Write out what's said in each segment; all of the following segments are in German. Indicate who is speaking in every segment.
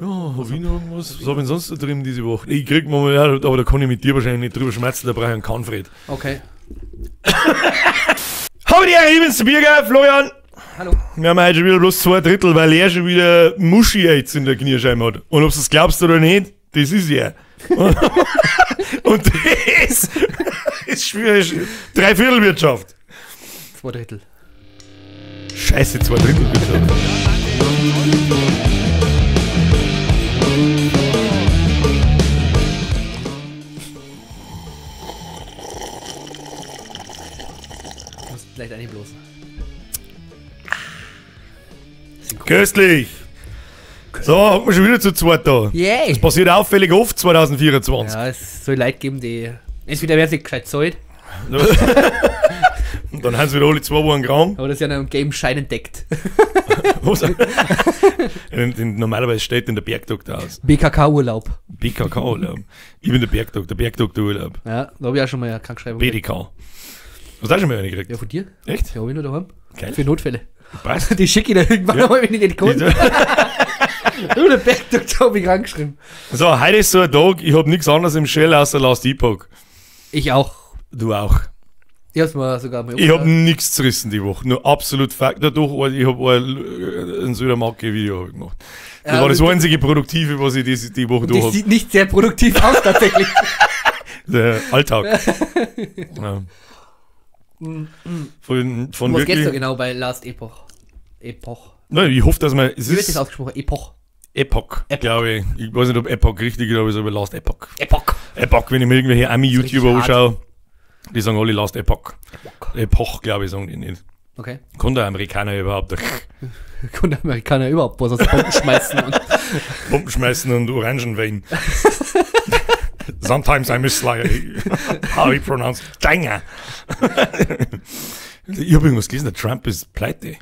Speaker 1: Ja, hab ich noch irgendwas? Was hab ich denn sonst da drin diese Woche? Ich krieg mal, ja, aber da kann ich mit dir wahrscheinlich nicht drüber schmerzen, da brauche ich einen Kahnfred.
Speaker 2: Okay.
Speaker 1: Hab ich dir übrigens zu Bier gegeben, Florian?
Speaker 2: Hallo.
Speaker 1: Wir haben heute schon wieder bloß zwei Drittel, weil er schon wieder Muschi jetzt in der Kniescheibe hat. Und ob du es glaubst oder nicht, das ist er. Und das ist schwierig. Dreiviertelwirtschaft.
Speaker 2: Zwei Drittel.
Speaker 1: Scheiße, zwei Drittelwirtschaft.
Speaker 2: Du vielleicht eigentlich bloß.
Speaker 1: Köstlich. So, hocken wir schon wieder zu zweit da.
Speaker 2: Yay!
Speaker 1: Das passiert auffällig oft 2024.
Speaker 2: Ja, es soll Leute geben, die. Entweder wer sich gescheit zahlt,
Speaker 1: Und dann haben sie wieder alle zwei Wochen krank.
Speaker 2: oder sie an einem Game Schein entdeckt.
Speaker 1: Was? Normalerweise steht in der Bergdoktor aus.
Speaker 2: BKK-Urlaub.
Speaker 1: BKK-Urlaub. Ich bin der Bergdoktor, Bergdoktor-Urlaub.
Speaker 2: Ja, da habe ich auch schon mal eine Krankschreibung. gekriegt.
Speaker 1: BDK. Hast du schon mal eine gekriegt?
Speaker 2: Ja, von dir?
Speaker 1: Echt?
Speaker 2: Ja, hab ich nur daheim.
Speaker 1: Geil.
Speaker 2: Für Notfälle.
Speaker 1: Passt.
Speaker 2: Die schicke ich dann irgendwann
Speaker 1: Ja.
Speaker 2: mal, wenn ich nicht kann. Nur der Bergdoktor habe ich angeschrieben.
Speaker 1: So, heute ist so ein Tag, ich hab nichts anderes im Shell außer Last Epoch.
Speaker 2: Ich auch.
Speaker 1: Du auch.
Speaker 2: Ich hab's mal sogar mal
Speaker 1: Ich hab
Speaker 2: umgehauen.
Speaker 1: nichts zerrissen die Woche. Nur absolut Fakt. Dadurch, ich hab ein, ein Südermarke-Video gemacht. Das
Speaker 2: Ja,
Speaker 1: war das
Speaker 2: du-
Speaker 1: einzige Produktive, was ich die, die Woche durch
Speaker 2: Das
Speaker 1: hab.
Speaker 2: sieht nicht sehr produktiv aus, tatsächlich.
Speaker 1: Der Alltag. ja. Von, von
Speaker 2: was geht's da genau bei Last Epoch? Epoch.
Speaker 1: Nein, ich hoffe, dass man. Es
Speaker 2: Wie wird das ausgesprochen? Epoch.
Speaker 1: Epoch,
Speaker 2: Epoch.
Speaker 1: glaube ich. Ich weiß nicht, ob Epoch richtig ist, aber ich sage Last Epoch.
Speaker 2: Epoch.
Speaker 1: Epoch, wenn ich mir irgendwelche Ami-YouTuber anschaue, die sagen alle Last Epoch.
Speaker 2: Epoch.
Speaker 1: Epoch, glaube ich, sagen die nicht.
Speaker 2: Okay.
Speaker 1: Kann der Amerikaner überhaupt
Speaker 2: Können Amerikaner überhaupt was aus Bomben schmeißen? Und
Speaker 1: Pumpen schmeißen und Orangenwein? Sometimes I miss like how he pronounced China. ich habe irgendwas gelesen, der Trump ist pleite.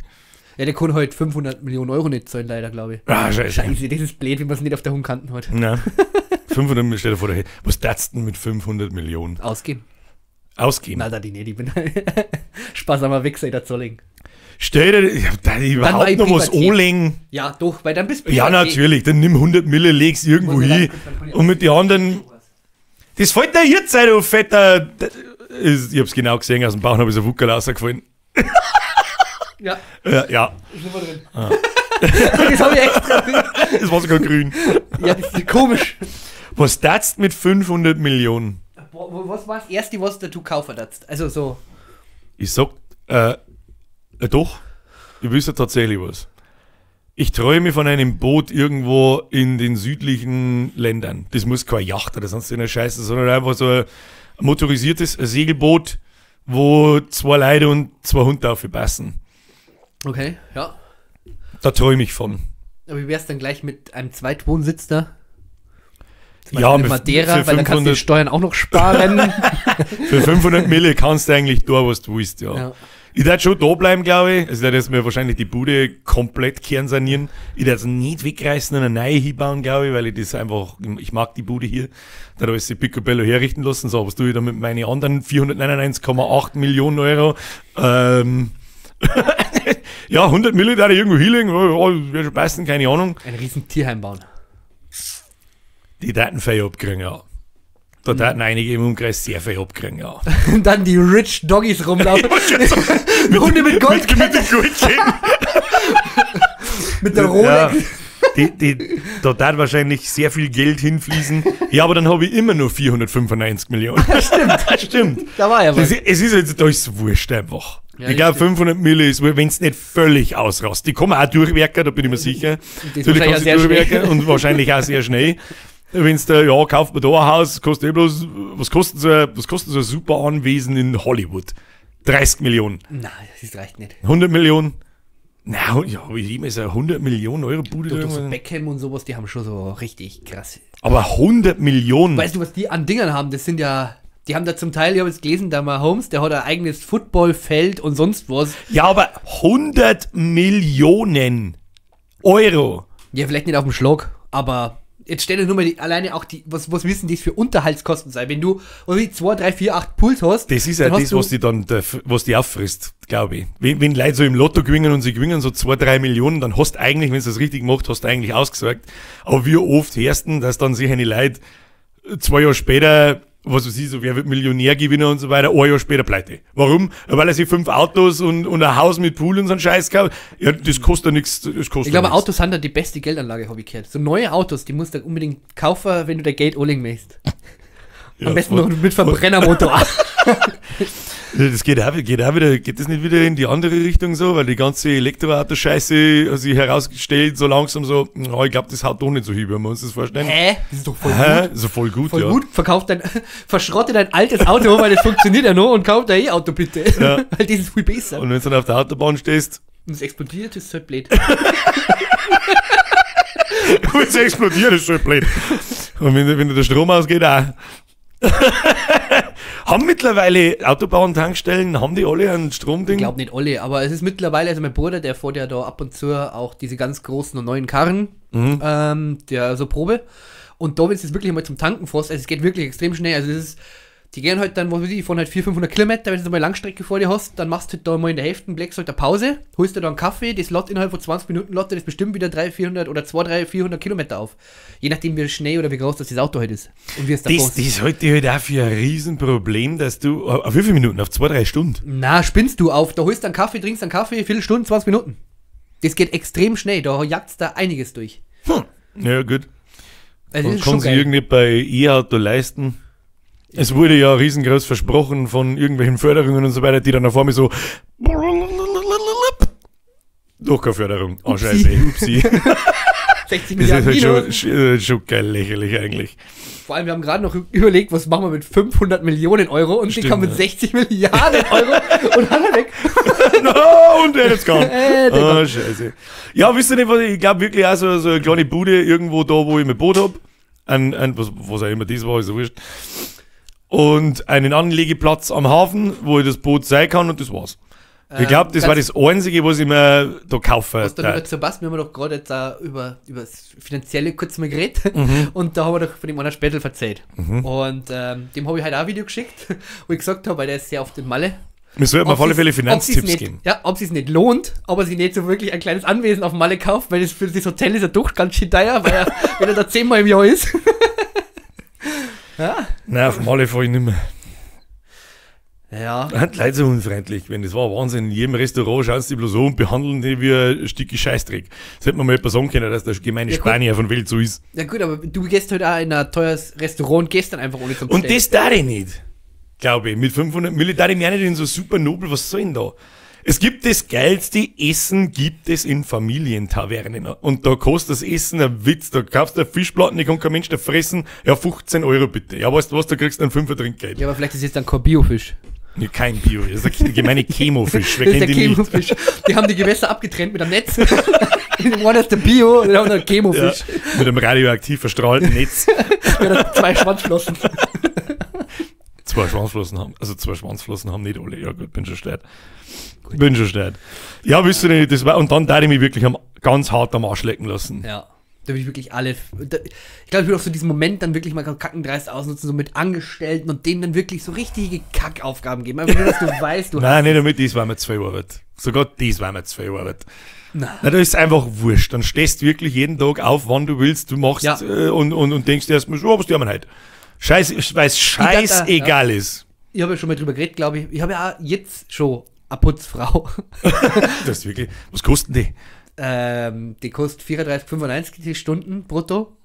Speaker 2: ja, der kann halt 500 Millionen Euro nicht zahlen, leider, glaube ich.
Speaker 1: Ah, scheiße.
Speaker 2: Scheiße, das ist blöd, wie man es nicht auf der Hundkanten hat.
Speaker 1: Na, 500 Millionen, stell dir vor, der- was tatst denn mit 500 Millionen?
Speaker 2: Ausgehen.
Speaker 1: Ausgeben.
Speaker 2: Na, da die nicht, ich bin Spaß am Wichser der Zolling.
Speaker 1: Stell dir, ich hab da überhaupt noch was anlegen.
Speaker 2: Ja, doch, weil dann bist du
Speaker 1: Ja, natürlich, dann nimm 100 Mille, leg's irgendwo hin und mit den anderen, das fällt dir jetzt sein, du fetter, ich hab's genau gesehen, aus dem Bauch habe ich so Wuckerl rausgefallen.
Speaker 2: Ja,
Speaker 1: Äh, ja,
Speaker 2: ist immer drin. das habe ich extra.
Speaker 1: das war sogar grün.
Speaker 2: Ja, das ist komisch.
Speaker 1: Was tatst mit 500 Millionen?
Speaker 2: Boah, Was war das erste, was du kaufen darfst? Also so.
Speaker 1: Ich sag, äh, äh, doch, ich wüsste tatsächlich was. Ich träume von einem Boot irgendwo in den südlichen Ländern. Das muss kein Yacht oder sonst eine Scheiße, sondern einfach so ein motorisiertes Segelboot, wo zwei Leute und zwei Hunde drauf passen.
Speaker 2: Okay, ja.
Speaker 1: Da träume ich von.
Speaker 2: Aber wie wär's dann gleich mit einem Zweitwohnsitz da?
Speaker 1: Ja, mit-
Speaker 2: Madeira, weil dann kannst du die
Speaker 1: 500
Speaker 2: Steuern auch noch sparen.
Speaker 1: Für 500 Mille kannst du eigentlich da, was du willst, ja.
Speaker 2: Ja.
Speaker 1: Ich werde schon da bleiben, glaube ich. Also, ich werde jetzt mir wahrscheinlich die Bude komplett kernsanieren. Ich werde es nicht wegreißen und eine neue hinbauen, glaube ich, weil ich das einfach, ich mag die Bude hier. Da habe ich sie Picobello herrichten lassen. So, was tue ich da mit meinen anderen 499,8 Millionen Euro? Ähm, ja, 100 Mille da irgendwo ja, wird schon passen, keine Ahnung.
Speaker 2: Ein riesen Tierheim bauen.
Speaker 1: Die Daten viel abkriegen, ja. Da Daten einige im Umkreis sehr viel abkriegen, ja.
Speaker 2: Und dann die Rich Doggies rumlaufen. Hunde mit Gold,
Speaker 1: mit dem Goldketten.
Speaker 2: mit der
Speaker 1: Ja,
Speaker 2: Rolex.
Speaker 1: die, die, da darf wahrscheinlich sehr viel Geld hinfließen. Ja, aber dann habe ich immer nur 495 Millionen. Stimmt. Stimmt.
Speaker 2: Da war ja
Speaker 1: Das,
Speaker 2: was.
Speaker 1: ist- es ist jetzt, da ist wurscht einfach.
Speaker 2: Ja,
Speaker 1: ich
Speaker 2: das
Speaker 1: glaube,
Speaker 2: stimmt.
Speaker 1: 500 Mille ist, wenn es nicht völlig ausrast. Die man auch durchwerken, da bin ich mir sicher.
Speaker 2: Das
Speaker 1: kannst du
Speaker 2: auch sehr
Speaker 1: durchwerken
Speaker 2: schnell.
Speaker 1: und wahrscheinlich auch sehr schnell. Wenn's da, ja, kauft man da ein Haus, kostet eh bloß, was kostet so, ein- was kostet so ein super Anwesen in Hollywood? 30 Millionen.
Speaker 2: Nein, das reicht nicht.
Speaker 1: 100 Millionen? Na, ja, wie immer ist eine 100 Millionen Euro Bude.
Speaker 2: Doch, so? Beckham und sowas, die haben schon so richtig krass.
Speaker 1: Aber 100 Millionen?
Speaker 2: Weißt du, was die an Dingern haben? Das sind ja. Die haben da zum Teil, ich habe jetzt gelesen, da mal Holmes, der hat ein eigenes Footballfeld und sonst was.
Speaker 1: Ja, aber 100 Millionen Euro.
Speaker 2: Ja, vielleicht nicht auf dem Schlag, aber Jetzt stell dir nur mal die, alleine auch die, was, was wissen das für Unterhaltskosten sein? Wenn du irgendwie 2, 3, 4, 8 Puls hast.
Speaker 1: Das ist ja das, was die dann, was die auffrisst, glaube ich. Wenn, wenn Leute so im Lotto gewinnen und sie gewinnen so zwei, drei Millionen, dann hast du eigentlich, wenn du das richtig macht, hast du eigentlich ausgesorgt. Aber wie oft hörst du, dass dann sich eine Leute zwei Jahre später, was weiß ich, so wer wird Millionär gewinnen und so weiter, ein Jahr später pleite. Warum? Weil er sich fünf Autos und, und ein Haus mit Pool und so einen Scheiß kauft. Ja, das kostet ja nichts.
Speaker 2: Ich glaube,
Speaker 1: nix.
Speaker 2: Autos sind da die beste Geldanlage, habe ich gehört. So neue Autos, die musst du unbedingt kaufen, wenn du der Geld Oling möchtest. Am
Speaker 1: Ja,
Speaker 2: besten
Speaker 1: und-
Speaker 2: noch mit Verbrennermotor.
Speaker 1: Das geht auch, geht auch wieder, geht das nicht wieder in die andere Richtung so, weil die ganze Elektroauto-Scheiße hat sich herausgestellt, so langsam so, oh, ich glaube, das haut doch nicht so hin, wenn wir uns das vorstellen.
Speaker 2: Hä? Das ist doch voll
Speaker 1: Hä?
Speaker 2: gut.
Speaker 1: So voll gut,
Speaker 2: Voll
Speaker 1: ja.
Speaker 2: gut. Verkauf dein, verschrotte dein altes Auto, weil das funktioniert ja noch und kauf dein E-Auto bitte.
Speaker 1: Ja.
Speaker 2: weil das ist viel besser.
Speaker 1: Und wenn du dann auf der Autobahn stehst,
Speaker 2: Und es explodiert, ist halt blöd.
Speaker 1: wenn es explodiert, ist schon blöd. Und wenn, wenn der Strom ausgeht, auch. Haben mittlerweile Autobahn-Tankstellen, haben die alle ein
Speaker 2: Ich
Speaker 1: Stromding?
Speaker 2: glaube nicht alle, aber es ist mittlerweile, also mein Bruder, der fährt ja da ab und zu auch diese ganz großen und neuen Karren,
Speaker 1: Mhm.
Speaker 2: ähm, der so Probe. Und da, wenn es wirklich mal zum Tanken fährst, also es geht wirklich extrem schnell. Also das ist, die gehen halt dann, was weiß ich, die fahren halt 400, 500 Kilometer, wenn du mal Langstrecke vor dir hast, dann machst du halt da mal in der Hälfte Black halt eine Pause, holst dir da einen Kaffee, das lädt innerhalb von 20 Minuten, lädt dir das bestimmt wieder 300, 400 oder 2, 300, 400 Kilometer auf. Je nachdem, wie schnell oder wie groß das, das Auto halt ist. Und wie es da
Speaker 1: Das, das halte ich halt auch für ein Riesenproblem, dass du, auf wie viele Minuten? Auf zwei, drei Stunden?
Speaker 2: Na, spinnst du auf. Da holst du einen Kaffee, trinkst einen Kaffee, Viertelstunde, 20 Minuten. Das geht extrem schnell. Da jagst da einiges durch.
Speaker 1: Hm. Ja, gut.
Speaker 2: Also ist
Speaker 1: kann sich irgendwie bei E-Auto leisten. Es wurde ja riesengroß versprochen von irgendwelchen Förderungen und so weiter, die dann auf einmal so. Doch keine Förderung. Oh,
Speaker 2: Upsi.
Speaker 1: scheiße, upsi.
Speaker 2: 60
Speaker 1: Das ist
Speaker 2: Milliarden
Speaker 1: halt schon, schon, schon geil lächerlich eigentlich.
Speaker 2: Vor allem, wir haben gerade noch überlegt, was machen wir mit 500 Millionen Euro und die
Speaker 1: Stimmt,
Speaker 2: kommen mit
Speaker 1: ja.
Speaker 2: 60 Milliarden Euro und haben wir weg.
Speaker 1: no, und der ist gegangen.
Speaker 2: Äh,
Speaker 1: oh, scheiße. Ja, wisst ihr nicht, was ich, ich glaube wirklich auch so, so eine kleine Bude irgendwo da, wo ich mein Boot hab. Ein, ein, was, was auch immer das war, ist so wurscht. Und einen Anlegeplatz am Hafen, wo ich das Boot sein kann und das war's. Ich glaube, das war das Einzige, was ich mir da kaufe.
Speaker 2: Was noch dazu passt, wir haben doch gerade jetzt auch über, über das Finanzielle kurz mal geredet
Speaker 1: Mhm.
Speaker 2: und da haben wir doch von dem anderen Spätel erzählt. Und ähm, dem habe ich halt auch ein Video geschickt, wo ich gesagt habe, weil der ist sehr auf den Malle.
Speaker 1: Wir sollten auf alle Fälle Finanztipps
Speaker 2: nicht,
Speaker 1: geben.
Speaker 2: Ja, ob es sich nicht lohnt, aber sie nicht so wirklich ein kleines Anwesen auf Malle kauft, weil das für das Hotel ist ja doch ganz schön teuer, weil er, wenn er da zehnmal im Jahr ist. Ja.
Speaker 1: Nein, auf Malle fahre ich nicht mehr.
Speaker 2: Ja.
Speaker 1: Hat Leute so unfreundlich, wenn das war Wahnsinn. In jedem Restaurant schauen sie die bloß so und behandeln die wie ein Stück Scheißdreck. Das hätte man mal etwas sagen können, dass der gemeine
Speaker 2: Ja.
Speaker 1: Spanier von Welt so ist.
Speaker 2: Ja gut, aber du gehst halt auch in ein teures Restaurant dann einfach ohne zum
Speaker 1: Und das darf ich nicht. Glaube ich. Mit 500 Milli darf ich mir nicht in so super nobel. Was soll denn da? Es gibt das geilste Essen, gibt es in Familientavernen. Und da kostet das Essen ein Witz. Da kaufst du Fischplatten, die kann kein Mensch da fressen. Ja, 15 Euro bitte. Ja, weißt du was, da kriegst du einen 5er Trinkgeld.
Speaker 2: Ja, aber vielleicht ist jetzt dann kein Biofisch.
Speaker 1: Nee, kein Bio. Das ist ein gemeine Chemofisch. Wer
Speaker 2: Das ist der? Chemofisch. Die haben die Gewässer abgetrennt mit einem Netz. Einen ist der Bio und der andere der
Speaker 1: Ja,
Speaker 2: Chemofisch.
Speaker 1: mit einem radioaktiv verstrahlten Netz.
Speaker 2: Der hat zwei Schwanzflossen.
Speaker 1: Zwei Schwanzflossen haben, also zwei Schwanzflossen haben nicht alle. Ja gut, bin schon stört. Bin schon stört. Ja, wisst ihr nicht, das war, und dann da ich mich wirklich am, ganz hart am Arsch lecken lassen.
Speaker 2: Ja. Da will ich wirklich alle. Da, ich glaube, ich will auch so diesen Moment dann wirklich mal kackendreist ausnutzen, so mit Angestellten und denen dann wirklich so richtige Kackaufgaben geben. Einfach nur, dass du weißt, du
Speaker 1: Nein, nicht damit, das war mir zwei Arbeit. Sogar das war mir zwei Arbeit.
Speaker 2: Na.
Speaker 1: Na, da ist einfach wurscht. Dann stehst du wirklich jeden Tag auf, wann du willst, du machst
Speaker 2: Ja.
Speaker 1: äh, und, und, und denkst dir erstmal so, was tun wir heute? Scheiß, weil es scheißegal ist.
Speaker 2: Ich habe ja schon mal drüber geredet, glaube ich. Ich habe ja auch jetzt schon eine Putzfrau.
Speaker 1: Das ist wirklich, was kosten die?
Speaker 2: ähm, die kostet 34,95 die Stunden brutto.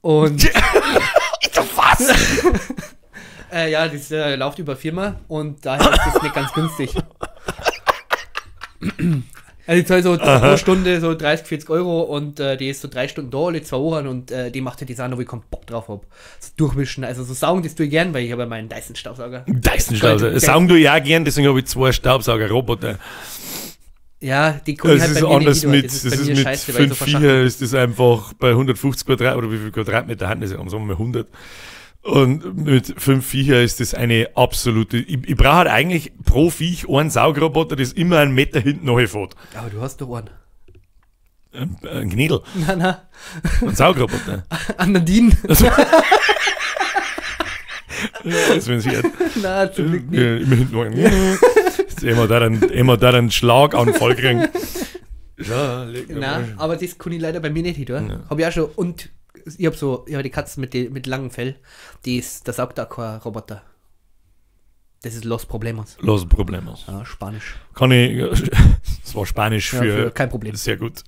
Speaker 2: Und
Speaker 1: Was?
Speaker 2: äh, ja, das äh, läuft über Firma und daher ist das nicht ganz günstig. Also ich zahle so pro Stunde so 30, 40 Euro und äh, die ist so drei Stunden da, alle zwei Wochen und äh, die macht ja die Sachen, wo ich keinen Bock drauf habe. So durchwischen, also so saugen, das tue ich gern, weil ich habe ja meinen Dyson-Staubsauger.
Speaker 1: Dyson-Staubsauger.
Speaker 2: Geil.
Speaker 1: Sagen du ja gern, deswegen habe ich zwei Staubsauger-Roboter.
Speaker 2: Ja, die kommen
Speaker 1: Das
Speaker 2: halt
Speaker 1: ist
Speaker 2: bei mir
Speaker 1: anders
Speaker 2: nicht
Speaker 1: mit,
Speaker 2: das
Speaker 1: das
Speaker 2: ist bei
Speaker 1: ist mit
Speaker 2: scheiße, weil ich so
Speaker 1: 5
Speaker 2: verschachtelt
Speaker 1: Viecher ist das einfach bei 150 Quadrat oder wie viel Quadratmeter haben das? Sagen wir mal 100. Und mit 5 Viecher ist das eine absolute, ich, ich brauche halt eigentlich pro Viech einen Saugroboter, das immer einen Meter hinten nachfährt.
Speaker 2: Aber du hast doch einen.
Speaker 1: Ein, ein Gnädel.
Speaker 2: Na, na.
Speaker 1: Ein Saugroboter.
Speaker 2: An Nadine.
Speaker 1: Das wenn sie
Speaker 2: na, zum Glück nicht.
Speaker 1: ja, immerhin nur Jetzt immer da einen, immer da einen Schlaganfall kriegen. Ja, mal.
Speaker 2: aber das kann ich leider bei mir nicht hin,
Speaker 1: Ja.
Speaker 2: Hab ich auch schon. Und ich hab so, ich hab die Katzen mit, die, mit langem Fell. Die ist, das saugt auch kein Roboter. Das ist Los Problemos.
Speaker 1: Los Problemos.
Speaker 2: Ja, Spanisch.
Speaker 1: Kann ich. Das war Spanisch
Speaker 2: Ja,
Speaker 1: für.
Speaker 2: für kein Problem.
Speaker 1: Sehr gut.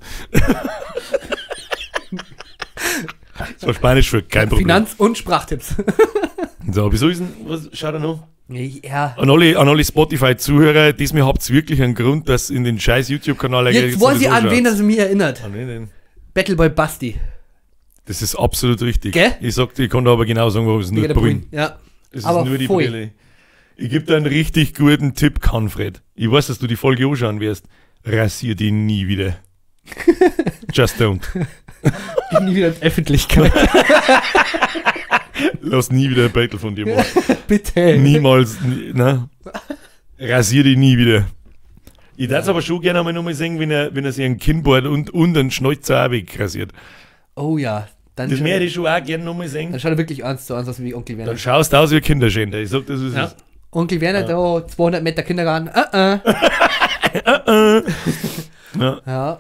Speaker 1: Das war Spanisch für kein Problem.
Speaker 2: Finanz- und Sprachtipps.
Speaker 1: So, wieso ist denn. Was schaut er noch?
Speaker 2: ja.
Speaker 1: An alle, an alle Spotify-Zuhörer, diesmal habt ihr wirklich einen Grund, dass in den scheiß YouTube-Kanal
Speaker 2: Jetzt weiß ich, an wen das mich erinnert.
Speaker 1: An wen denn?
Speaker 2: Battleboy Basti.
Speaker 1: Das ist absolut richtig.
Speaker 2: Gell?
Speaker 1: Ich sag, ich kann da aber genau sagen, warum es nur Brille.
Speaker 2: Ja.
Speaker 1: Das
Speaker 2: Aber
Speaker 1: ist nur die
Speaker 2: voll.
Speaker 1: Brille. Ich gebe dir einen richtig guten Tipp, Kanfred. Ich weiß, dass du die Folge anschauen wirst. Rasier die nie wieder. Just don't.
Speaker 2: Nie wieder in die Öffentlichkeit.
Speaker 1: Lass nie wieder ein Battle von dir machen.
Speaker 2: Bitte.
Speaker 1: Niemals. nie- Ne? Rasier die nie wieder. Ich würde es aber schon gerne einmal nochmal sehen, wenn er, wenn er sich ein Kinnboard und, und einen Schnäuzer auch wegrasiert.
Speaker 2: Oh ja. Dann,
Speaker 1: Das werde ich schon auch gerne nochmal sehen.
Speaker 2: dann schaut er wirklich eins zu eins aus wie Onkel Werner.
Speaker 1: Dann schaust du aus wie ein Kinderschänder. Ich sag, das ist
Speaker 2: Ja.
Speaker 1: es.
Speaker 2: Onkel Werner, da 200 Meter Kindergarten. Uh -uh.
Speaker 1: Ja.
Speaker 2: Ja.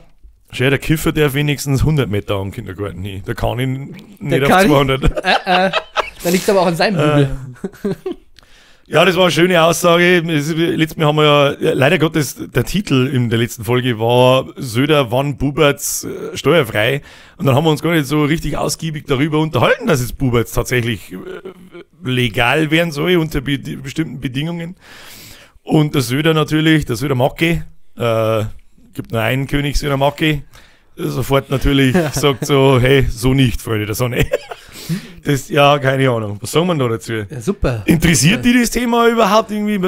Speaker 1: Schau, der Kiffer darf wenigstens 100 Meter am Kindergarten hin. Da kann ich nicht auf
Speaker 2: kann ich-
Speaker 1: 200.
Speaker 2: Da liegt es aber auch an seinem Bügel.
Speaker 1: Ja, das war eine schöne Aussage. Letztes Mal haben wir ja, ja, leider Gottes, der Titel in der letzten Folge war Söder, wann Buberts äh, steuerfrei. Und dann haben wir uns gar nicht so richtig ausgiebig darüber unterhalten, dass es Buberts tatsächlich äh, legal werden soll unter be bestimmten Bedingungen. Und der Söder natürlich, der Söder Macke, äh, gibt nur einen König Söder Macke, sofort natürlich sagt so, hey, so nicht, Freunde der Sonne. Das, ja, keine Ahnung. Was sagen wir da dazu?
Speaker 2: Ja, super.
Speaker 1: Interessiert dich das Thema überhaupt irgendwie?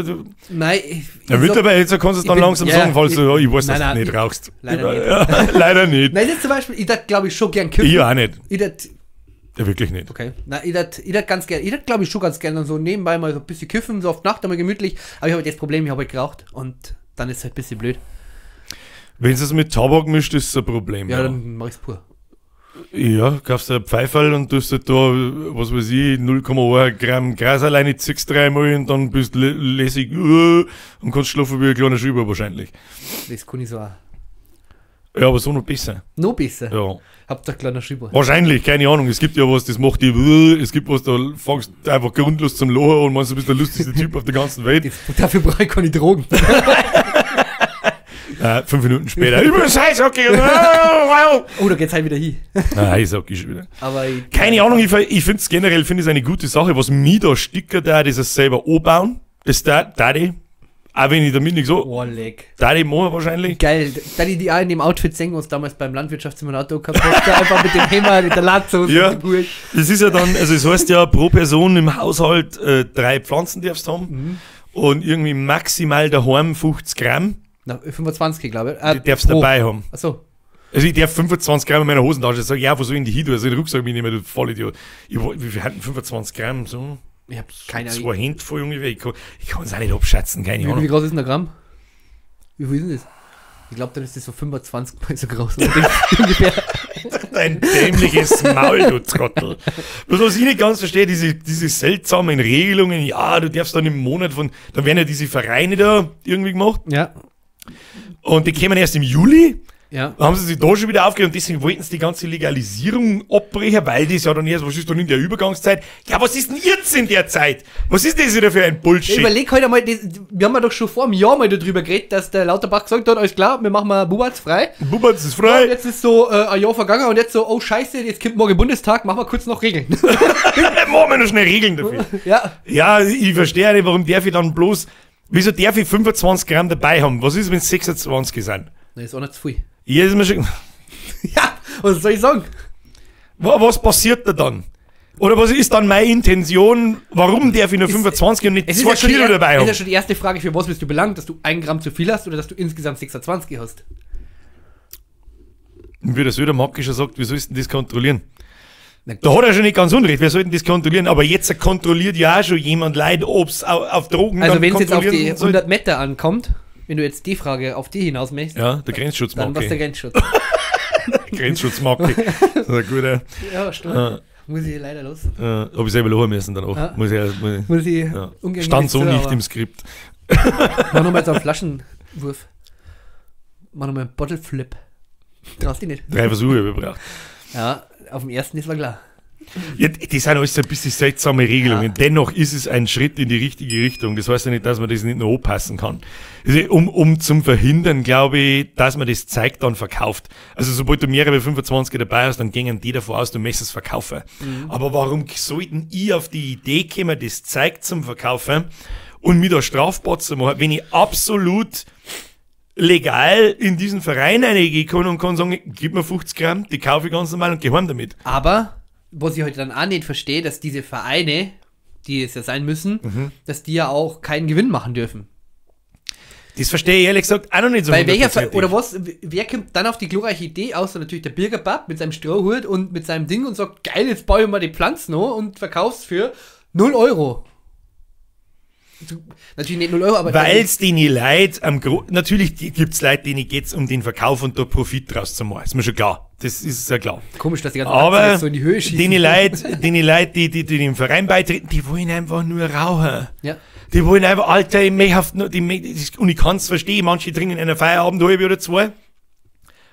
Speaker 2: Nein, ich, ich
Speaker 1: Ja, mittlerweile jetzt kannst du es
Speaker 2: ich
Speaker 1: dann
Speaker 2: bin-
Speaker 1: langsam
Speaker 2: ja,
Speaker 1: sagen, falls
Speaker 2: ich-
Speaker 1: du, ja, ich weiß, dass
Speaker 2: Nein, nein,
Speaker 1: du nicht
Speaker 2: ich-
Speaker 1: rauchst.
Speaker 2: leider nicht.
Speaker 1: Ja, leider nicht.
Speaker 2: Nein, jetzt zum Beispiel, ich dachte, glaube ich, schon gern kiffen.
Speaker 1: Ich auch nicht.
Speaker 2: Ich dachte,
Speaker 1: Ja, wirklich nicht.
Speaker 2: okay. Na, ich dachte, ich dachte ganz gern, ich dachte, glaube ich, schon ganz gern dann so nebenbei mal so ein bisschen kiffen, so auf Nacht einmal gemütlich. Aber ich habe das Problem, ich habe halt geraucht und dann ist es halt ein bisschen blöd.
Speaker 1: Wenn es mit Tabak mischt, ist es ein Problem.
Speaker 2: Ja,
Speaker 1: Ja,
Speaker 2: dann mach ich's pur.
Speaker 1: Ja kaufst du ein Pfeiferl und tust halt da, was weiß ich, 0,1 Gramm Gras alleine, zickst dreimal und dann bist du lä- lässig uh, und kannst schlafen wie ein kleiner Schüber wahrscheinlich.
Speaker 2: Das kann ich so auch.
Speaker 1: Ja, aber so noch besser.
Speaker 2: Noch besser.
Speaker 1: Ja.
Speaker 2: Habt ihr kleiner Schieber.
Speaker 1: Wahrscheinlich, keine Ahnung. Es gibt ja was, das macht die, uh, es gibt was, da fängst du einfach grundlos zum Lachen und meinst, du bist der lustigste Typ auf der ganzen Welt.
Speaker 2: Das- Dafür brauche ich keine Drogen.
Speaker 1: Äh, fünf Minuten später, über das Eishockey. wow.
Speaker 2: Oh, da geht's halt wieder hin.
Speaker 1: ah, Eishockey schon wieder.
Speaker 2: Aber ich,
Speaker 1: Keine Ahnung, ich, ich finde es generell finde ich eine gute Sache. Was mich da sticker, da ist es selber anbauen. Das da, da die. Auch wenn ich damit nicht so,
Speaker 2: Oh, leck.
Speaker 1: da die machen wahrscheinlich.
Speaker 2: Geil, da die auch in dem Outfit singen, was damals beim Landwirtschaftssimulator gehabt hast, einfach mit dem Hammer, mit der Latzhose
Speaker 1: Ja. Das ist ja dann, also es heißt ja pro Person im Haushalt äh, drei Pflanzen darfst du haben. Und irgendwie maximal daheim 50 Gramm
Speaker 2: Na, 25, glaube ich. Äh,
Speaker 1: die darfst du dabei haben.
Speaker 2: Achso.
Speaker 1: Also ich darf 25 Gramm in meiner Hosentasche. Ich sag, ja, wo soll ich in die hin? Also den Rucksack mitnehmen, du Vollidiot. Ich, wie viel hatten 25 Gramm? So
Speaker 2: Ich hab keine
Speaker 1: zwei
Speaker 2: Ahnung.
Speaker 1: Hände voll ungefähr. Ich kann es auch nicht abschätzen, keine
Speaker 2: Wie, wie
Speaker 1: Ahnung.
Speaker 2: groß ist der Gramm? Wie viel ist denn das? Ich glaube, dann ist das so 25 mal so groß.
Speaker 1: Dein dämliches Maul, du Trottel. Bloß was ich nicht ganz verstehe, diese, diese seltsamen Regelungen, ja, du darfst dann im Monat von, da werden ja diese Vereine da irgendwie gemacht
Speaker 2: ja.
Speaker 1: Und die kämen erst im Juli.
Speaker 2: Ja.
Speaker 1: Da haben sie sich da schon wieder aufgehört und deswegen wollten sie die ganze Legalisierung abbrechen, weil das ja dann erst, was ist dann in der Übergangszeit? Ja, was ist denn jetzt in der Zeit? Was ist das wieder für ein
Speaker 2: Ich
Speaker 1: Bullshit?
Speaker 2: überleg heute mal, das, wir haben ja doch schon vor einem Jahr mal darüber geredet, dass der Lauterbach gesagt hat, alles klar, wir machen mal Bubatz frei.
Speaker 1: Bubatz ist
Speaker 2: Und
Speaker 1: frei.
Speaker 2: jetzt ist so äh, ein Jahr vergangen und jetzt so, oh scheiße, jetzt kommt morgen Bundestag, machen wir kurz noch Regeln.
Speaker 1: Machen wir noch schnell Regeln dafür.
Speaker 2: ja.
Speaker 1: Ja, ich verstehe nicht, warum darf ich dann bloß, wieso darf ich 25 Gramm dabei haben? Was ist, wenn es 26 sind?
Speaker 2: Das ist auch nicht zu viel.
Speaker 1: Hier ist mir schon,
Speaker 2: Ja, was soll ich sagen?
Speaker 1: Wa- was passiert da dann? Oder was ist dann meine Intention? Warum darf ich nur 25 und nicht
Speaker 2: Es ist,
Speaker 1: zwei
Speaker 2: ja schon die,
Speaker 1: Kilo dabei
Speaker 2: es ist
Speaker 1: haben?
Speaker 2: ja schon die erste Frage, für was bist du belangt, dass du ein Gramm zu viel hast oder dass du insgesamt 26 hast.
Speaker 1: Wie der Södermacke schon sagt, wie sollst du denn das kontrollieren? Da hat er schon nicht ganz unrecht, wer soll denn das kontrollieren? Aber jetzt kontrolliert ja auch schon jemand Leid, ob es auf, auf Drogen
Speaker 2: Also wenn es jetzt auf die
Speaker 1: kontrollieren soll.
Speaker 2: 100 Meter ankommt, wenn du jetzt die Frage auf die hinaus möchtest,
Speaker 1: Ja, der Grenzschutz
Speaker 2: dann was der. Grenzschutz.
Speaker 1: Grenzschutzmarke. Das ist ein guter.
Speaker 2: Ja, stimmt.
Speaker 1: Äh,
Speaker 2: Muss ich leider los.
Speaker 1: äh, Habe ich selber lachen müssen dann auch.
Speaker 2: Ja.
Speaker 1: Muss ich, muss ich,
Speaker 2: Muss ich
Speaker 1: ja. Stand so nicht im Skript.
Speaker 2: Mach nochmal so einen Flaschenwurf. Mach nochmal einen Bottle Flip. Traust dich nicht.
Speaker 1: Drei Versuche habe ich gebraucht.
Speaker 2: Ja, auf dem ersten, das war klar.
Speaker 1: Ja, das sind alles ein bisschen seltsame Regelungen.
Speaker 2: Ja.
Speaker 1: Dennoch ist es ein Schritt in die richtige Richtung. Das heißt ja nicht, dass man das nicht noch anpassen kann. Also um, um zum Verhindern, glaube ich, dass man das Zeug dann verkauft. Also sobald du mehrere 25 dabei hast, dann gingen die davon aus, du möchtest es verkaufen. Aber warum sollten ich auf die Idee kommen, das Zeug zum Verkaufen und mir da strafbar zu machen, wenn ich absolut legal in diesen Verein reingehen kann und kann sagen, gib mir 50 Gramm, die kaufe ich ganz normal und geh heim damit.
Speaker 2: Aber, was ich heute dann auch nicht verstehe, dass diese Vereine, die es ja sein müssen,
Speaker 1: Mhm.
Speaker 2: dass die ja auch keinen Gewinn machen dürfen.
Speaker 1: Das verstehe ich ehrlich gesagt auch noch nicht so
Speaker 2: Weil welcher oder was, wer kommt dann auf die glorreiche Idee, außer natürlich der Bürgerbab mit seinem Strohhut und mit seinem Ding und sagt, geil, jetzt baue ich mal die Pflanzen noch und verkauf's für 0 Euro. Natürlich nicht 0 Euro, aber
Speaker 1: Weil es denen leid am Gro natürlich gibt es Leute, denen geht es um den Verkauf und da Profit draus zu machen. Ist mir schon klar. Das ist ja klar.
Speaker 2: komisch, dass die ganzen
Speaker 1: Aber
Speaker 2: Aktien jetzt so in die Höhe schießen.
Speaker 1: denen Leute, denen Leute, die, die, die dem Verein beitreten, die wollen einfach nur rauchen.
Speaker 2: Ja.
Speaker 1: Die wollen einfach, Alter, ich möchte nur, die, und ich kann es verstehen, manche trinken einen Feierabend halbe oder zwei.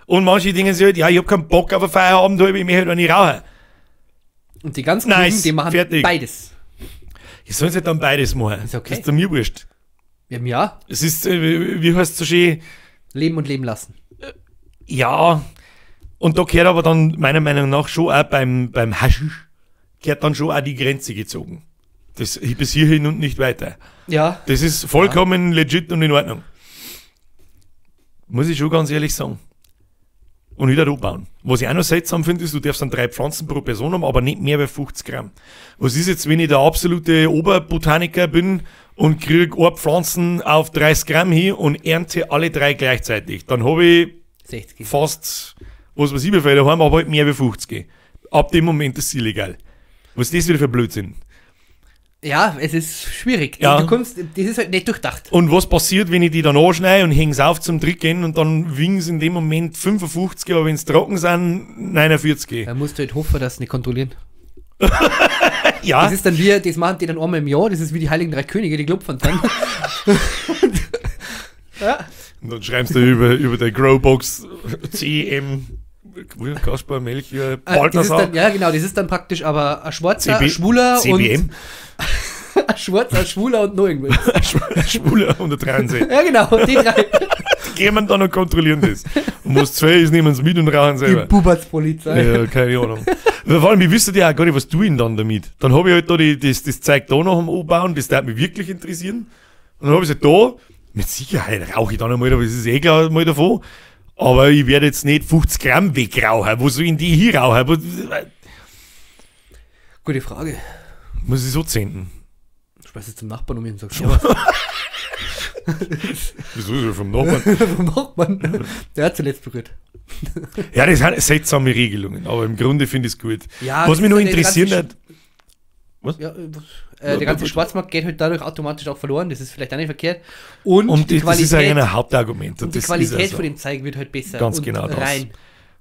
Speaker 1: Und manche denken sich halt, ja, ich hab keinen Bock auf einen Feierabend halbe, ich möchte halt auch nicht rauchen.
Speaker 2: Und die ganzen
Speaker 1: Nice,
Speaker 2: Klugen, die machen
Speaker 1: fertig.
Speaker 2: beides.
Speaker 1: Ich soll halt dann beides machen.
Speaker 2: Ist okay.
Speaker 1: Ist mir wurscht.
Speaker 2: Ja, ja,
Speaker 1: Es ist, äh, wie heißt es so schön,
Speaker 2: leben und leben lassen.
Speaker 1: Ja, und da gehört aber dann meiner Meinung nach schon auch beim, beim Haschisch, gehört dann schon auch die Grenze gezogen. Das bis hierhin und nicht weiter.
Speaker 2: Ja,
Speaker 1: Das ist vollkommen legit und in Ordnung. Muss ich schon ganz ehrlich sagen. Und wieder bauen. Was ich auch noch seltsam finde, ist, du darfst dann drei Pflanzen pro Person haben, aber nicht mehr als 50 Gramm. Was ist jetzt, wenn ich der absolute Oberbotaniker bin und krieg eine Pflanzen auf 30 Gramm hin und ernte alle drei gleichzeitig? Dann habe ich
Speaker 2: 60.
Speaker 1: fast, was weiß ich, wie viele daheim, aber halt mehr wie 50. Ab dem Moment ist es illegal. Was ist das wieder für Blödsinn?
Speaker 2: Ja, es ist schwierig.
Speaker 1: Ja.
Speaker 2: Du kommst, das ist halt nicht durchdacht.
Speaker 1: Und was passiert, wenn ich die dann anschneide und häng's auf zum Drücken und dann wiegen sie in dem Moment 55, aber wenn sie trocken sind, 49.
Speaker 2: Da musst du halt hoffen, dass sie nicht kontrollieren.
Speaker 1: Ja,
Speaker 2: Das ist dann wie, das machen die dann einmal im Jahr, das ist wie die Heiligen Drei Könige, die klopfen dann. ja.
Speaker 1: und dann schreibst du über, über der Growbox CM, Kaspar, Melchior,
Speaker 2: Äh,
Speaker 1: Balthasar,
Speaker 2: dann, ja, genau, das ist dann praktisch aber ein Schwarzer,
Speaker 1: CB
Speaker 2: ein Schwuler
Speaker 1: CBM,
Speaker 2: und ein Schwarzer, ein Schwuler und noch irgendwas.
Speaker 1: Schwuler 163.
Speaker 2: Ja, genau, die drei.
Speaker 1: Die gehen dann und kontrollieren das. Und was zwei ist, nehmen sie mit und rauchen
Speaker 2: Die
Speaker 1: selber.
Speaker 2: Bubertspolizei.
Speaker 1: Ja, keine Ahnung. Vor allem, ich wüsste ja auch gar nicht, was tue ich dann damit. Dann habe ich halt da die, das, das Zeug da noch am Anbauen, das darf mich wirklich interessieren. Und dann habe ich es halt da. Mit Sicherheit rauche ich dann einmal, aber das ist eh klar mal davon. Aber ich werde jetzt nicht 50 Gramm wegrauchen. Wo soll ich denn die hier rauchen?
Speaker 2: Gute Frage.
Speaker 1: Muss ich so zenden?
Speaker 2: Ich weiß jetzt zum Nachbarn um ihn und sag, ja,
Speaker 1: Wieso ist er vom Nachbarn?
Speaker 2: vom Nachbarn. Der hat zuletzt berührt.
Speaker 1: ja, das sind seltsame Regelungen, aber im Grunde finde ich es gut.
Speaker 2: Ja,
Speaker 1: was mich
Speaker 2: der
Speaker 1: interessiert hat, was?
Speaker 2: Ja, äh, äh, der ganze Schwarzmarkt geht halt dadurch automatisch auch verloren, das ist vielleicht auch nicht verkehrt. Und,
Speaker 1: Und
Speaker 2: die
Speaker 1: das ist
Speaker 2: Qualität,
Speaker 1: ein Hauptargument.
Speaker 2: und die Qualität
Speaker 1: auch so.
Speaker 2: von dem Zeug wird halt besser.
Speaker 1: Ganz genau das.
Speaker 2: rein.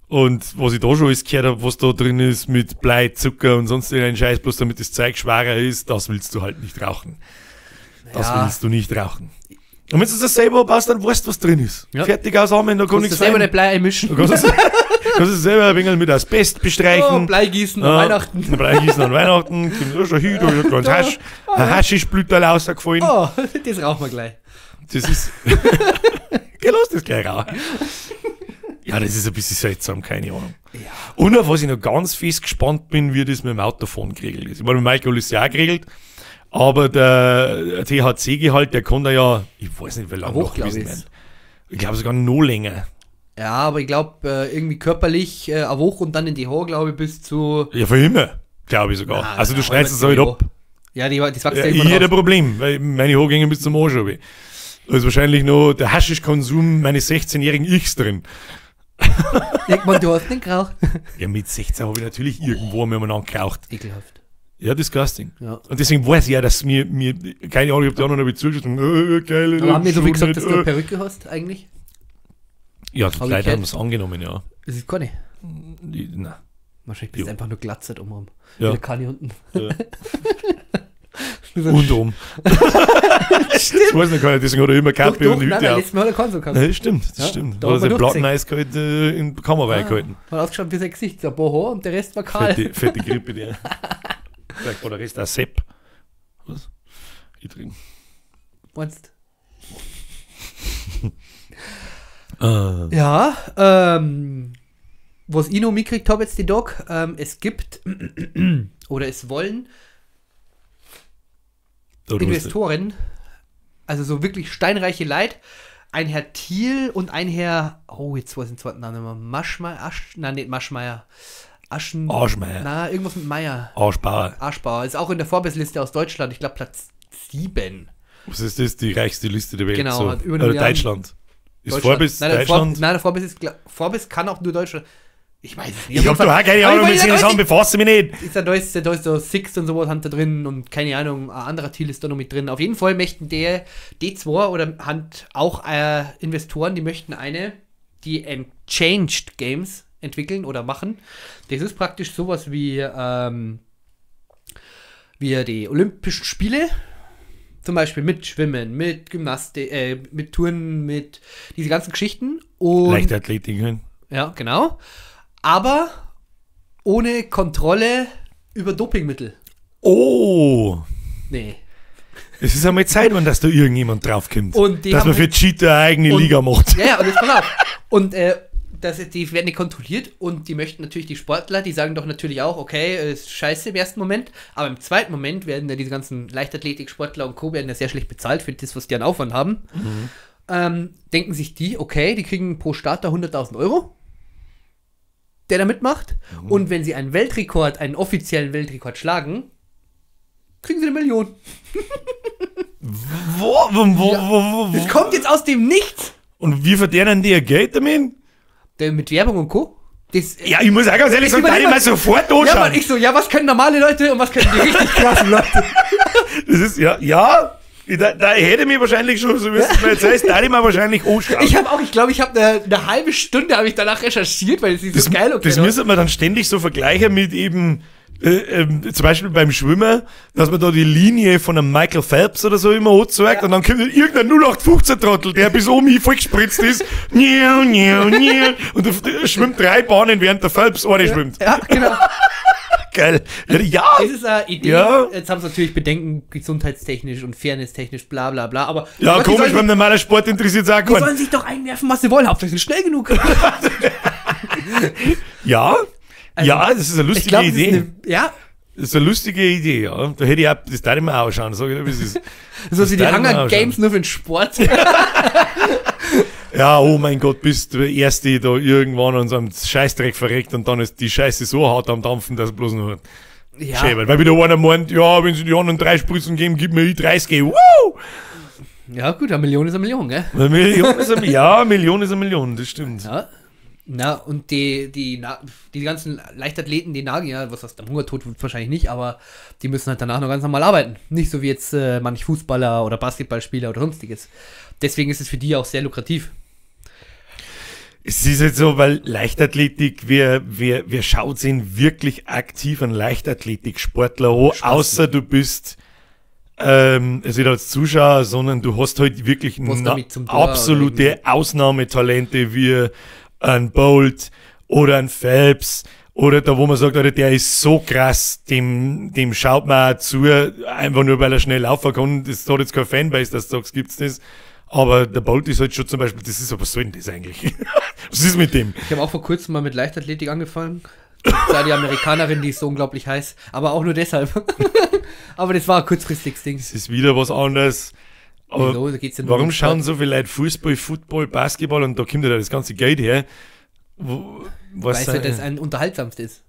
Speaker 1: Und was ich da schon alles gehört habe, was da drin ist mit Blei, Zucker und sonst irgendein Scheiß, bloß damit das Zeug schwerer ist, das willst du halt nicht rauchen. Das
Speaker 2: Ja.
Speaker 1: willst du nicht rauchen. Und wenn du das selber baust, dann weißt du, was drin ist.
Speaker 2: Ja.
Speaker 1: Fertig aushauen, da kann nichts
Speaker 2: selber
Speaker 1: sein.
Speaker 2: nicht Blei einmischen.
Speaker 1: Du kannst es selber ein wenig mit Asbest
Speaker 2: Oh,
Speaker 1: bestreichen.
Speaker 2: Blei gießen
Speaker 1: Ja,
Speaker 2: an Weihnachten.
Speaker 1: Blei gießen an Weihnachten. Kommt ja schon hin, da ist ein kleines Hasch, ein Haschischblüterl rausgefallen.
Speaker 2: Oh, das rauchen wir gleich.
Speaker 1: Das ist. Geh los, das gleich raus. Ja, das ist ein bisschen seltsam, keine Ahnung. Und auf was ich noch ganz fest gespannt bin, wie das mit dem Autofahren geregelt ist. Ich meine, mit Michael ist ja auch geregelt, aber der THC-Gehalt, der kann da ja, ich weiß nicht, wie lange noch gewesen
Speaker 2: ich.
Speaker 1: Ich glaube sogar noch länger.
Speaker 2: Ja, aber ich glaube, äh, irgendwie körperlich äh, eine Woche und dann in die Haare, glaube ich, bis zu.
Speaker 1: Ja, für immer, glaube ich sogar.
Speaker 2: Na,
Speaker 1: also du schneidest es halt ab.
Speaker 2: Ja, die, das wächst
Speaker 1: Ja,
Speaker 2: ja, immer drauf.
Speaker 1: Problem, weil meine Haare gingen bis zum Arsch runter. Da ist wahrscheinlich noch der Haschischkonsum meines 16-jährigen Ichs drin.
Speaker 2: Irgendwann, du hast nicht geraucht.
Speaker 1: Ja, mit 16 habe ich natürlich irgendwo einmal umeinander geraucht.
Speaker 2: Ekelhaft.
Speaker 1: Ja, disgusting.
Speaker 2: Ja.
Speaker 1: Und deswegen weiß ich ja, dass mir, mir keine Ahnung, ich habe die anderen habe ich zugeschaut und, äh, geil.
Speaker 2: Aber haben die so
Speaker 1: schon
Speaker 2: gesagt, dass du eine
Speaker 1: äh.
Speaker 2: Perücke hast, eigentlich?
Speaker 1: Ja, die
Speaker 2: Hab ich
Speaker 1: Leute
Speaker 2: gehört.
Speaker 1: haben es angenommen, ja.
Speaker 2: Das ist keine.
Speaker 1: Die, na,
Speaker 2: Wahrscheinlich bist du
Speaker 1: Jo.
Speaker 2: einfach nur glatzert umrum.
Speaker 1: Ja.
Speaker 2: Wie der Kani unten.
Speaker 1: Ja. und um. das weiß nicht, kann ich, deswegen hat er immer
Speaker 2: Doch,
Speaker 1: Kappe
Speaker 2: doch,
Speaker 1: und
Speaker 2: nein,
Speaker 1: Hüte
Speaker 2: nein,
Speaker 1: auf.
Speaker 2: letztes Mal hat er keinen so gehabt.
Speaker 1: Nein, stimmt, das
Speaker 2: Ja,
Speaker 1: stimmt.
Speaker 2: da
Speaker 1: Da
Speaker 2: hat
Speaker 1: hat er
Speaker 2: man
Speaker 1: Platten
Speaker 2: durchgesehen.
Speaker 1: äh, in die Kamera reingehalten.
Speaker 2: Hat ausgeschaut wie sein Gesicht, so ein paar Haare und der Rest war kahl.
Speaker 1: Fette, fette Grippe, der. Vielleicht war der Rest Sepp. Was? Ich trinke.
Speaker 2: Meinst
Speaker 1: Ah.
Speaker 2: Ja, ähm, was ich noch mitgekriegt habe jetzt die Doc, ähm, es gibt oder es wollen
Speaker 1: musst-
Speaker 2: Investoren, also so wirklich steinreiche Leid, ein Herr Thiel und ein Herr, oh, jetzt weiß ich den zweiten Namen mehr, Maschmeier, Asch, nein, nicht Maschmeier, Aschen,
Speaker 1: Arschmeier.
Speaker 2: na, irgendwas mit Meier,
Speaker 1: Arschbauer.
Speaker 2: Arschbauer, ist auch in der Forbes-Liste aus Deutschland, ich glaube Platz 7.
Speaker 1: Was ist das? Die reichste Liste der Welt.
Speaker 2: Genau,
Speaker 1: So.
Speaker 2: über
Speaker 1: Oder
Speaker 2: Milliarde-
Speaker 1: Deutschland. Ist. Forbes
Speaker 2: nein, der
Speaker 1: Deutschland?
Speaker 2: Nein, der Forbes ist, Forbes kann auch nur Deutschland. Ich weiß es nicht.
Speaker 1: ich hab auch keine Ahnung,
Speaker 2: ich
Speaker 1: mit
Speaker 2: wollte
Speaker 1: solchen
Speaker 2: ja
Speaker 1: Sachen befasse mich nicht.
Speaker 2: ist da, da ist, da ist so Six und sowas haben da drin und keine Ahnung, ein anderer Thiel ist da noch mit drin. Auf jeden Fall möchten der D2 oder Hand auch äh, Investoren, die möchten eine, die Enchanged Games entwickeln oder machen. Das ist praktisch sowas wie, ähm, wie die Olympischen Spiele. Zum Beispiel mit Schwimmen, mit Gymnastik, äh, mit Touren, mit diese ganzen Geschichten. Und
Speaker 1: Leichtathletik. hein?
Speaker 2: ja, genau. Aber ohne Kontrolle über Dopingmittel.
Speaker 1: Oh!
Speaker 2: Nee.
Speaker 1: Es ist einmal Zeit, wenn dass da irgendjemand draufkommt. Dass man für
Speaker 2: halt-
Speaker 1: Cheater eine eigene
Speaker 2: Und-
Speaker 1: Liga macht.
Speaker 2: Ja, ja, und jetzt pass auf. Und äh, das, die werden nicht kontrolliert und die möchten natürlich die Sportler, die sagen doch natürlich auch, okay, ist scheiße im ersten Moment, aber im zweiten Moment werden ja diese ganzen Leichtathletik-Sportler und Co. werden ja sehr schlecht bezahlt für das, was die an Aufwand haben. Ähm, denken sich die, okay, die kriegen pro Starter 100.000 Euro, der da mitmacht. Und wenn sie einen Weltrekord, einen offiziellen Weltrekord schlagen, kriegen sie eine Million.
Speaker 1: Wo, wo, wo, wo, wo,
Speaker 2: Das kommt jetzt aus dem Nichts.
Speaker 1: Und wie verdienen die ihr Geld damit?
Speaker 2: Der mit Werbung und Co. Das,
Speaker 1: Ja, ich muss auch ganz ehrlich
Speaker 2: Ich
Speaker 1: sagen, mal
Speaker 2: mal-
Speaker 1: sofort
Speaker 2: Ja,
Speaker 1: anschauen.
Speaker 2: Mann, ich so, ja, was können normale Leute und was können die richtig krassen Leute?
Speaker 1: das ist, ja, ja, da, da hätte mich wahrscheinlich schon, so wie es mir jetzt heißt, da hätte ich mir wahrscheinlich anschauen.
Speaker 2: Ich habe auch, ich glaube, ich habe eine, eine halbe Stunde habe ich danach recherchiert, weil es ist so geil okay.
Speaker 1: das müsste man dann ständig so vergleichen mit eben, äh, ähm, zum Beispiel beim Schwimmen, dass man da die Linie von einem Michael Phelps oder so immer anzeigt und dann kommt irgendein 0815-Trottel, der bis oben hin vollgespritzt ist, niau, niau, niau, und der schwimmt drei Bahnen, während der Phelps eine schwimmt.
Speaker 2: Ja, genau.
Speaker 1: Geil. Ja, ja.
Speaker 2: Das ist eine Idee.
Speaker 1: Ja.
Speaker 2: Jetzt haben sie natürlich Bedenken, gesundheitstechnisch und fairnesstechnisch, bla bla bla. Aber
Speaker 1: Ja,
Speaker 2: aber die
Speaker 1: komisch, beim normalen Sport interessiert es auch
Speaker 2: die sollen sich doch einwerfen, was sie wollen. Hauptsache sie sind schnell genug.
Speaker 1: Ja, ja, das ist eine lustige
Speaker 2: ist
Speaker 1: Idee.
Speaker 2: eine, ja,
Speaker 1: Das ist eine lustige Idee, ja. Da hätte ich auch, das darf ich mir auch schauen, sag ich dir, wie es ist.
Speaker 2: so sie die Hunger Games nur für den Sport.
Speaker 1: Ja, oh mein Gott, bist du der Erste, der irgendwann an so einem Scheißdreck verreckt und dann ist die Scheiße so hart am Dampfen, dass bloß noch
Speaker 2: ja,
Speaker 1: schäbert. Weil wieder einer meint, ja, wenn sie die anderen drei Spritzen geben, gib mir die 30. Woo!
Speaker 2: ja, gut, eine Million ist eine Million, gell?
Speaker 1: Eine Million ist eine, ja, eine Million ist eine Million, das stimmt.
Speaker 2: Ja. Na, und die, die, die ganzen Leichtathleten, die nagen ja, was aus dem Hungertod wird wahrscheinlich nicht, aber die müssen halt danach noch ganz normal arbeiten. Nicht so wie jetzt äh, manch Fußballer oder Basketballspieler oder sonstiges. Deswegen ist es für die auch sehr lukrativ.
Speaker 1: Es ist jetzt so, weil Leichtathletik, wer, wer, wer schaut sich einen wirklich aktiv an Leichtathletik-Sportler an, außer du bist, ähm, also als Zuschauer, sondern du hast halt wirklich na, absolute Ausnahmetalente wie ein Bolt oder ein Phelps oder da, wo man sagt, Alter, der ist so krass, dem, dem schaut man auch zu, einfach nur weil er schnell laufen kann. Das hat jetzt kein Fanbase, dass du sagst, gibt's das. Aber der Bolt ist halt schon zum Beispiel, das ist, aber soll denn das eigentlich? was ist mit dem?
Speaker 2: Ich habe auch vor kurzem mal mit Leichtathletik angefangen. Da die Amerikanerin, die ist so unglaublich heiß. Aber auch nur deshalb. aber das war ein kurzfristiges Ding.
Speaker 1: Es ist wieder was anderes. Aber
Speaker 2: Wieso? Da geht's ja nur
Speaker 1: warum
Speaker 2: um
Speaker 1: schauen so viele Leute Fußball, Football, Basketball und da kommt ja das ganze Geld her? Wo, was
Speaker 2: Weißt du, das ein unterhaltsamst ist.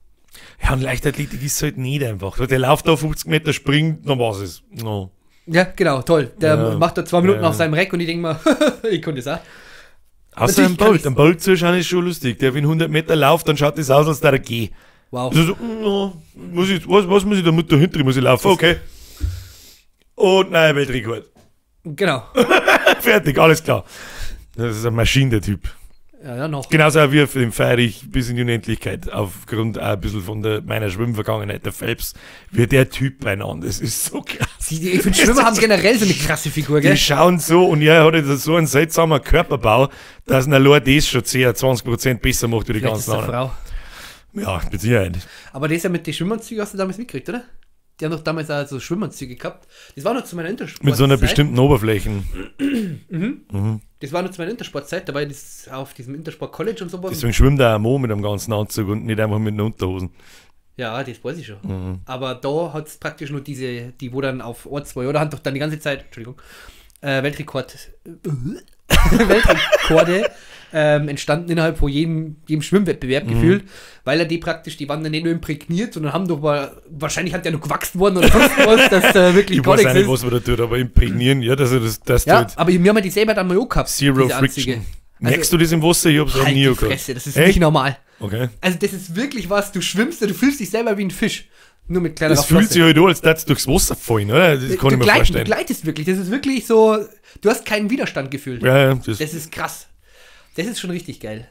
Speaker 1: ja, und Leichtathletik ist halt nicht einfach. Der läuft da 50 Meter, springt, dann war's es. No.
Speaker 2: Ja, genau, toll. Der
Speaker 1: Ja.
Speaker 2: macht da zwei Minuten
Speaker 1: Ja.
Speaker 2: auf seinem Reck und ich denke mal, ich konnte das auch.
Speaker 1: Außer
Speaker 2: Natürlich
Speaker 1: ein
Speaker 2: kann
Speaker 1: Bolt.
Speaker 2: ich's.
Speaker 1: Ein Bolt zuschauen ist schon lustig. Der, wenn 100 Meter läuft, dann schaut das aus, als der er geht.
Speaker 2: Wow.
Speaker 1: Also so, mm, no, muss ich, was, was muss ich damit dahinter? Muss ich laufen? Okay. Und nein, Weltrekord.
Speaker 2: Genau.
Speaker 1: Fertig, alles klar. Das ist ein Maschine, der Typ.
Speaker 2: Ja, ja, noch.
Speaker 1: Genauso auch wie für den feiere ich bis in die Unendlichkeit, aufgrund auch ein bisschen von der, meiner Schwimmvergangenheit, der Phelps, wie der Typ beieinander, das ist so krass.
Speaker 2: Die, die, ich finde, Schwimmer haben generell so eine krasse Figur,
Speaker 1: Die
Speaker 2: gell?
Speaker 1: schauen so, und er hat so einen seltsamen Körperbau, dass ein allein das schon 10, 20% besser macht wie die
Speaker 2: Vielleicht
Speaker 1: ganzen
Speaker 2: eine
Speaker 1: anderen.
Speaker 2: Frau.
Speaker 1: Ja, mit Sicherheit.
Speaker 2: Aber das ja mit den Schwimmanzügen hast du damals mitgekriegt, oder? Die haben doch damals auch so Schwimmanzüge gehabt. Das war noch zu meiner Intersport.
Speaker 1: Mit so einer bestimmten Oberflächen.
Speaker 2: Das war noch zu meiner Intersportzeit, da ich das auf diesem Intersport College und so was.
Speaker 1: Deswegen schwimmt er auch Mo mit einem ganzen Anzug und nicht einfach mit den Unterhosen.
Speaker 2: Ja, das weiß ich schon.
Speaker 1: Mhm.
Speaker 2: Aber da hat es praktisch nur diese, die wo dann auf Ort 2 oder haben doch dann die ganze Zeit, Entschuldigung, äh, Weltrekord, Weltrekorde ähm, entstanden innerhalb von jedem, jedem Schwimmwettbewerb
Speaker 1: Mhm.
Speaker 2: gefühlt, weil er die praktisch, die waren dann nicht nur imprägniert, sondern haben doch mal, wahrscheinlich hat der noch gewachsen worden oder sonst was, dass äh, wirklich
Speaker 1: Ich
Speaker 2: gar
Speaker 1: weiß auch
Speaker 2: nichts
Speaker 1: nicht,
Speaker 2: ist.
Speaker 1: was man da tut, aber imprägnieren, ja, dass er das, das
Speaker 2: Ja,
Speaker 1: tut.
Speaker 2: aber wir haben ja die selber dann mal auch gehabt.
Speaker 1: Zero. Friction. Merkst du das im Wasser? Ich hab's auch
Speaker 2: Halt
Speaker 1: nie
Speaker 2: die
Speaker 1: gehabt.
Speaker 2: Fresse, das ist
Speaker 1: Echt?
Speaker 2: nicht normal.
Speaker 1: Okay.
Speaker 2: Also das ist wirklich was, du schwimmst, du fühlst dich selber wie ein Fisch. Nur mit kleiner
Speaker 1: Das fühlt sich halt an, als würdest du durchs Wasser fallen, oder? Das kann
Speaker 2: du,
Speaker 1: ich mir
Speaker 2: gleit, du
Speaker 1: vorstellen.
Speaker 2: gleitest wirklich. Das ist wirklich so, du hast keinen Widerstand gefühlt.
Speaker 1: Ja, ja, das,
Speaker 2: Das ist krass. Das ist schon richtig geil.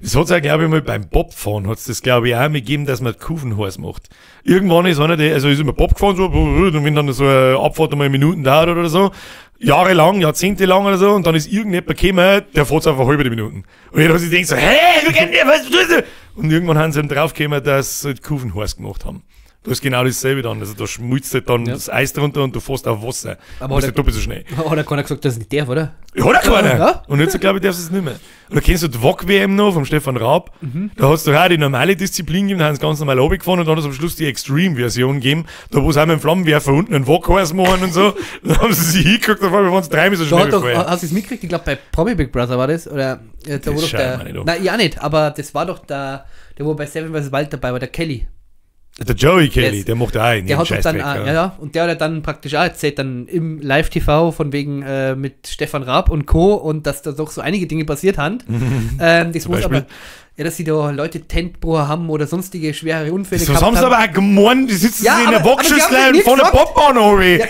Speaker 1: das hat's auch, glaube ich, mal beim Bobfahren, hat's das, glaube ich, auch mal gegeben, dass man Kufenhorst macht. Irgendwann ist einer, der, also ist immer Bob gefahren, so, und wenn dann so eine Abfahrt einmal Minuten dauert oder so, jahrelang, jahrzehntelang oder so, und dann ist irgendjemand gekommen, der fährt einfach halbe Minuten. Und jeder hat sich denkt so, hey, wie geht der, was tust du? Und irgendwann haben sie eben draufgekommen, dass sie Kufenhorst gemacht haben. Du hast genau dasselbe dann. Also da schmilzt halt dann
Speaker 2: Ja.
Speaker 1: das Eis drunter und du fährst auf Wasser.
Speaker 2: Aber hat
Speaker 1: ist doppelt so schnell.
Speaker 2: Hat er keiner gesagt, dass es nicht der, oder?
Speaker 1: Ja, hat er keiner.
Speaker 2: Ja.
Speaker 1: Und jetzt, glaube ich, darfst du es nicht mehr. Da kennst du die WOC-WM noch vom Stefan Raab.
Speaker 2: Mhm.
Speaker 1: Da hast du auch die normale Disziplin gegeben, da haben sie ganz normal runtergefahren und dann hat es am Schluss die Extreme-Version gegeben, da wo sie auch mit dem Flammenwerfer unten einen WOC-Horse machen und so. dann haben sie sich hingeguckt, auf einmal waren es dreimal so
Speaker 2: Da
Speaker 1: schnell
Speaker 2: doch, hast du es mitgekriegt? Ich glaube, bei Promi Big Brother war das. Oder, äh, da
Speaker 1: Das
Speaker 2: doch
Speaker 1: schaut
Speaker 2: der. Nein, ja nicht, aber das war doch der, der wo bei Seven vs. Wild dabei war, der Kelly.
Speaker 1: Der Joey Kelly, der macht auch einen
Speaker 2: Der hat doch dann, ah, ja, ja, und der hat dann praktisch auch erzählt, dann im Live-TV von wegen äh, mit Stefan Raab und Co. und dass da doch so einige Dinge passiert haben. ähm, das muss
Speaker 1: Beispiel?
Speaker 2: aber, ja, dass sie da Leute Tentbruch haben oder sonstige schwere Unfälle
Speaker 1: Das haben sie aber auch gemeint, die sitzen
Speaker 2: Ja,
Speaker 1: in
Speaker 2: aber-
Speaker 1: der Boxschüssel
Speaker 2: nicht
Speaker 1: und von der
Speaker 2: gesagt.
Speaker 1: Bobbahn runter.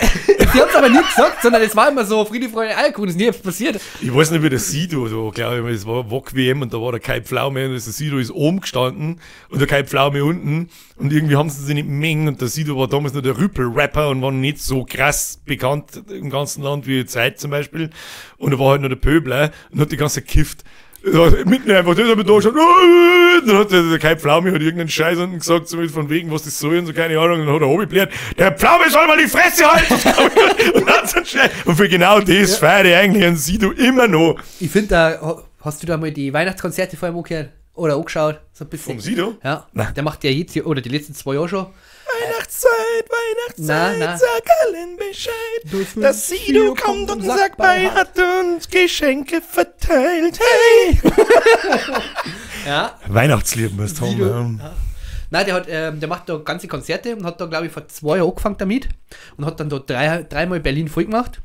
Speaker 2: Die haben es aber nie gesagt, sondern es war immer so Friede, Freude, Alkohol, ist nie passiert.
Speaker 1: Ich weiß nicht, wie der Sido, so, glaube ich, es war WOC WM und da war der Kai Pflaume und der Sido ist oben gestanden und der Kai Pflaume unten und irgendwie haben sie sich nicht mengen und der Sido war damals noch der Rüppel-Rapper und war nicht so krass bekannt im ganzen Land wie Zeit zum Beispiel und er war halt noch der Pöbler und hat die ganze Zeit gekifft. Ja, mitten einfach, der hat mir da geschaut, dann hat der, der Kai Pflaume hat irgendeinen Scheiß unten gesagt, so mit von wegen, was das soll und so, keine Ahnung, und dann hat er hochgebläht, der Pflaume soll mal die Fresse halten! und, hat so schnell, und für genau das feiere ich eigentlich einen Sido immer noch.
Speaker 2: Ich finde, da hast du da mal die Weihnachtskonzerte vor allem angehört oder angeschaut? So ein bisschen.
Speaker 1: Vom Sido?
Speaker 2: Ja,
Speaker 1: Nein.
Speaker 2: der macht ja jetzt hier, oder die letzten zwei Jahre schon.
Speaker 1: Weihnachtszeit, Weihnachtszeit,
Speaker 2: Na, na.
Speaker 1: sag allen Bescheid,
Speaker 2: Das
Speaker 1: dass Sido kommt und sagt bei hat und Geschenke verteilt. Hey!
Speaker 2: Ja.
Speaker 1: Weihnachtslied du haben.
Speaker 2: Ja. Nein, der, hat, ähm, der macht da ganze Konzerte und hat da, glaube ich, vor zwei Jahren angefangen damit und hat dann da drei, dreimal Berlin voll gemacht.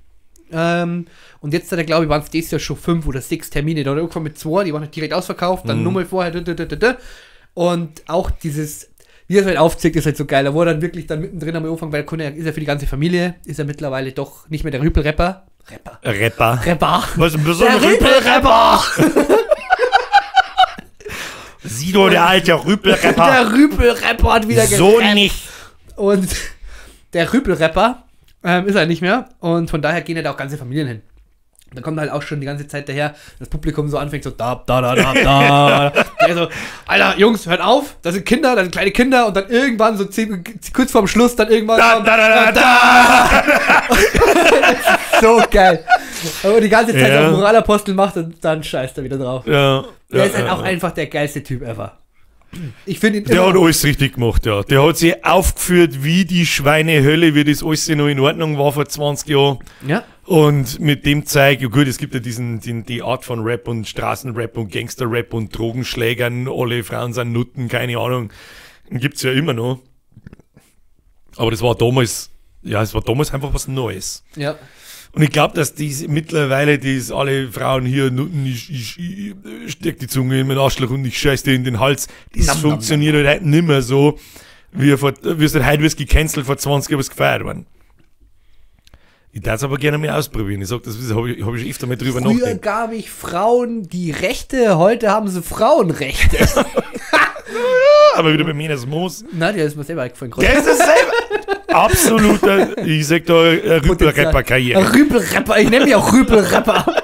Speaker 2: Ähm, und jetzt hat er, glaube ich, waren es dieses Jahr schon fünf oder sechs Termine. Da hat er angefangen mit zwei, die waren halt direkt ausverkauft, dann nochmal vorher. da, da, da, da, da. Und auch dieses, wie er es halt aufzeigt, ist halt so geil. Da er dann wirklich dann mittendrin am Anfang, weil konnte, ist er für die ganze Familie, ist er mittlerweile doch nicht mehr der Rüpel-Rapper. Rapper.
Speaker 1: Rapper.
Speaker 2: Rapper.
Speaker 1: Was ein
Speaker 2: Der
Speaker 1: besonderer
Speaker 2: Rüpel-Rapper!
Speaker 1: Sido, der alte Rüpelrapper.
Speaker 2: Der Rüpel-Rapper hat wieder
Speaker 1: So
Speaker 2: gerappt.
Speaker 1: nicht.
Speaker 2: Und der Rüpel-Rapper ähm, ist er nicht mehr. Und von daher gehen ja da auch ganze Familien hin. Da kommt halt auch schon die ganze Zeit daher, das Publikum so anfängt so da, da, da, da, da. Der so, Alter, Jungs, hört auf, da sind Kinder, da sind kleine Kinder und dann irgendwann so zehn, kurz vorm Schluss dann irgendwann
Speaker 1: Da, da, da, da, da.
Speaker 2: so geil. Aber die ganze Zeit
Speaker 1: Ja.
Speaker 2: Moralapostel macht und dann scheißt er wieder drauf.
Speaker 1: Ja.
Speaker 2: Der
Speaker 1: ja,
Speaker 2: ist halt auch einfach der geilste Typ ever. Ich finde
Speaker 1: Der hat alles richtig gemacht, ja. Der hat sich aufgeführt wie die Schweinehölle, wie das alles noch in Ordnung war vor 20 Jahren.
Speaker 2: ja,
Speaker 1: Und mit dem Zeug, ja gut, es gibt ja diesen, den, die Art von Rap und Straßenrap und Gangsterrap und Drogenschlägern, alle Frauen sind Nutten, keine Ahnung. Gibt's ja immer noch. Aber das war damals, ja, es war damals einfach was Neues.
Speaker 2: ja.
Speaker 1: Und ich glaube, dass diese mittlerweile, die alle Frauen hier Nutten, ich, ich, ich steck die Zunge in meinen Arschloch und ich scheiß dir in den Hals. Das
Speaker 2: Nam, nam,
Speaker 1: funktioniert halt heute nicht mehr so, wie, vor, wie es halt heute was gecancelt vor 20 Jahren was gefeiert worden. Ich darf es aber gerne mal ausprobieren. Ich sag, das habe ich, hab ich öfter mal drüber
Speaker 2: Früher
Speaker 1: nachgedacht.
Speaker 2: gab ich Frauen die Rechte, heute haben sie Frauenrechte.
Speaker 1: Aber wieder bei mir das Moos.
Speaker 2: Na, der ist mir selber eingefallen.
Speaker 1: Der ist dasselbe. Absoluter, ich sag da, äh, Rüppel-Rapper-Karriere.
Speaker 2: Rüpelrapper, ich nenne mich auch Rüpelrapper.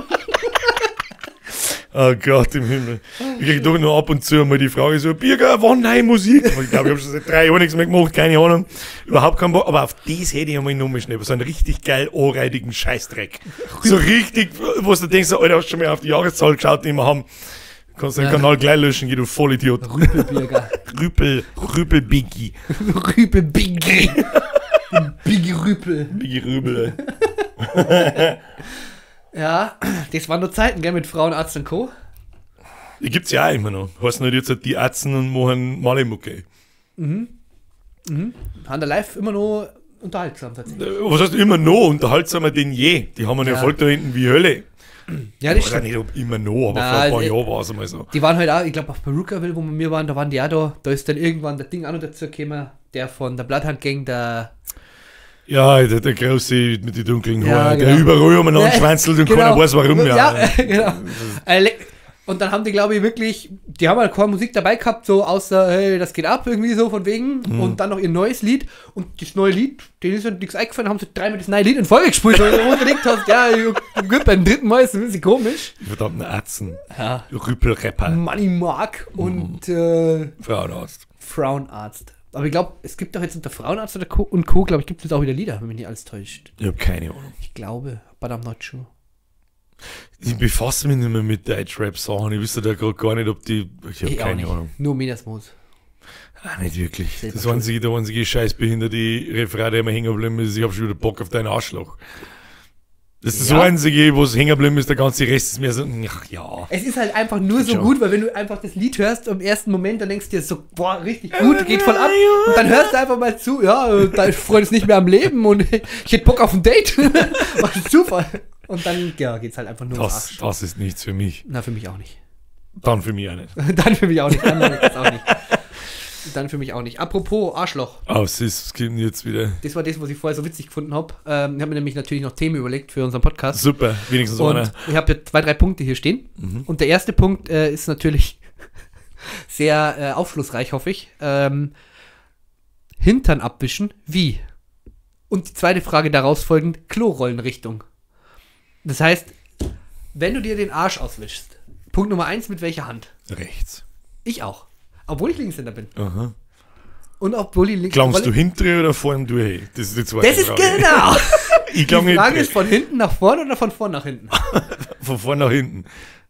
Speaker 1: Oh Gott im Himmel. Ich krieg doch nur ab und zu mal die Frage so, Birger, wann neue Musik? Aber Ich glaube, ich habe schon seit drei Jahren nichts mehr gemacht, keine Ahnung. Überhaupt keinen Bock. Aber auf das hätte ich einmal nochmal schnell. So einen richtig geil anreidigen Scheißdreck. So richtig, wo du denkst, Alter, hast du schon mal auf die Jahreszahl geschaut, die wir haben. Kannst den
Speaker 2: Ja.
Speaker 1: Kanal gleich löschen, geh du Vollidiot.
Speaker 2: Rüpelbirger.
Speaker 1: Rüpel, Rüpel Biggie.
Speaker 2: Rüpelbiggi. Biggi Rüpel.
Speaker 1: Biggie Rübel.
Speaker 2: Ja, das waren nur Zeiten, gell, mit Frauenarzt und Co.
Speaker 1: Die gibt's ja auch immer noch. Heißt nicht jetzt die Atzen und machen Malemucke.
Speaker 2: Haben der Live immer noch unterhaltsam tatsächlich.
Speaker 1: Äh, Was heißt immer noch unterhaltsamer denn je? Die haben einen
Speaker 2: Ja.
Speaker 1: Erfolg da hinten wie Hölle.
Speaker 2: Ja, das stimmt.
Speaker 1: nicht ob immer noch, aber
Speaker 2: Na,
Speaker 1: vor ein paar Jahren war es einmal so.
Speaker 2: Die waren halt auch, ich glaube, auf Perukaville, wo wir waren, da waren die auch da. Da ist dann irgendwann der Ding auch noch dazu gekommen, der von der Bloodhound Gang, der.
Speaker 1: Ja, der, der Große mit den dunklen
Speaker 2: Ja,
Speaker 1: Haaren, der
Speaker 2: genau.
Speaker 1: überall umeinander schwänzelt und keiner weiß warum. Ja,
Speaker 2: Ja, genau. Äh, Und dann haben die, glaube ich, wirklich, die haben halt keine Musik dabei gehabt, so außer, hey, das geht ab, irgendwie so von wegen.
Speaker 1: Mhm.
Speaker 2: Und dann noch ihr neues Lied. Und das neue Lied, denen ist halt nichts eingefallen, haben sie dreimal das neue Lied in Folge gespielt. Wo du gedacht hast, ja, gut, beim dritten Mal ist es ein bisschen komisch.
Speaker 1: Die verdammten Atzen.
Speaker 2: Ja.
Speaker 1: Rüppelrapper.
Speaker 2: Money Mark und äh,
Speaker 1: Frauenarzt.
Speaker 2: Frauenarzt. Aber ich glaube, es gibt doch jetzt unter Frauenarzt Co. und Co., glaube ich, gibt es auch wieder Lieder, wenn mich nicht alles täuscht.
Speaker 1: Ich habe keine Ahnung.
Speaker 2: Ich glaube, but I'm not sure.
Speaker 1: Ich befasse mich nicht mehr mit Deutschrap-Sachen. Ich wüsste da gerade gar nicht, ob die. Ich habe keine
Speaker 2: nicht.
Speaker 1: Ahnung.
Speaker 2: Nur Mediasmus.
Speaker 1: Ah, nicht wirklich.
Speaker 2: Selber
Speaker 1: Das
Speaker 2: schuld.
Speaker 1: einzige, der einzige scheißbehinderte Referat, der immer hängen geblieben ist, ich habe schon wieder Bock auf deinen Arschloch. Das ist
Speaker 2: Ja.
Speaker 1: das einzige, wo es hängen geblieben ist, der ganze Rest ist mir so, ach ja.
Speaker 2: Es ist halt einfach nur so
Speaker 1: Schon.
Speaker 2: gut, weil wenn du einfach das Lied hörst im ersten Moment, dann denkst du dir so, boah, richtig gut, geht voll ab. Und dann hörst du einfach mal zu, ja, dein Freund ist nicht mehr am Leben und ich hätte Bock auf ein Date. Was ein Zufall. Und dann, ja, geht's halt einfach nur
Speaker 1: Das, das ist nichts für mich.
Speaker 2: Na, für mich auch nicht.
Speaker 1: Dann für mich auch nicht.
Speaker 2: Dann für mich auch nicht. Dann für mich auch nicht. Dann für mich auch nicht. Apropos Arschloch.
Speaker 1: Oh, es ist, es gibt jetzt wieder.
Speaker 2: Das war das, was ich vorher so witzig gefunden habe. Ähm, ich habe mir nämlich natürlich noch Themen überlegt für unseren Podcast.
Speaker 1: Super, wenigstens
Speaker 2: Und
Speaker 1: einer.
Speaker 2: ich habe ja zwei, drei Punkte hier stehen. Und der erste Punkt äh, ist natürlich sehr äh, aufschlussreich, hoffe ich. Ähm, Hintern abwischen, wie? Und die zweite Frage daraus folgend, Klorollenrichtung. Das heißt, wenn du dir den Arsch auswischst, Punkt Nummer eins, mit welcher Hand?
Speaker 1: Rechts.
Speaker 2: Ich auch. Obwohl ich Linkshänder bin.
Speaker 1: Aha.
Speaker 2: Und obwohl ich links
Speaker 1: Klangst du hintere oder vorne durch? Das ist die zweite
Speaker 2: Das ist
Speaker 1: Frage.
Speaker 2: genau!
Speaker 1: Ich
Speaker 2: Die Frage ist
Speaker 1: hintere.
Speaker 2: von hinten nach vorne oder von vorn nach hinten?
Speaker 1: Von vorne nach hinten.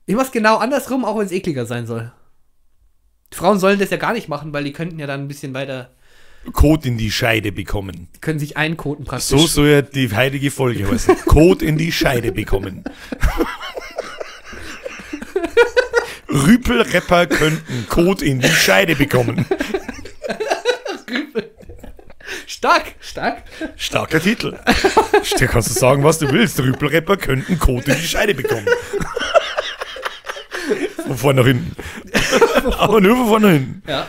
Speaker 2: Ich mach's genau andersrum, auch wenn es ekliger sein soll. Die Frauen sollen das ja gar nicht machen, weil die könnten ja dann ein bisschen weiter,
Speaker 1: Kot in die Scheide bekommen.
Speaker 2: die können sich einkoten praktisch.
Speaker 1: So soll ja die heilige Folge heißen. Kot in die Scheide bekommen. Rüpelrapper könnten Kot in die Scheide bekommen.
Speaker 2: Stark, stark.
Speaker 1: Starker Titel. Da kannst du sagen, was du willst. Rüpelrapper könnten Kot in die Scheide bekommen. Von vorne nach hinten. Aber nur von vorne nach hinten.
Speaker 2: Ja.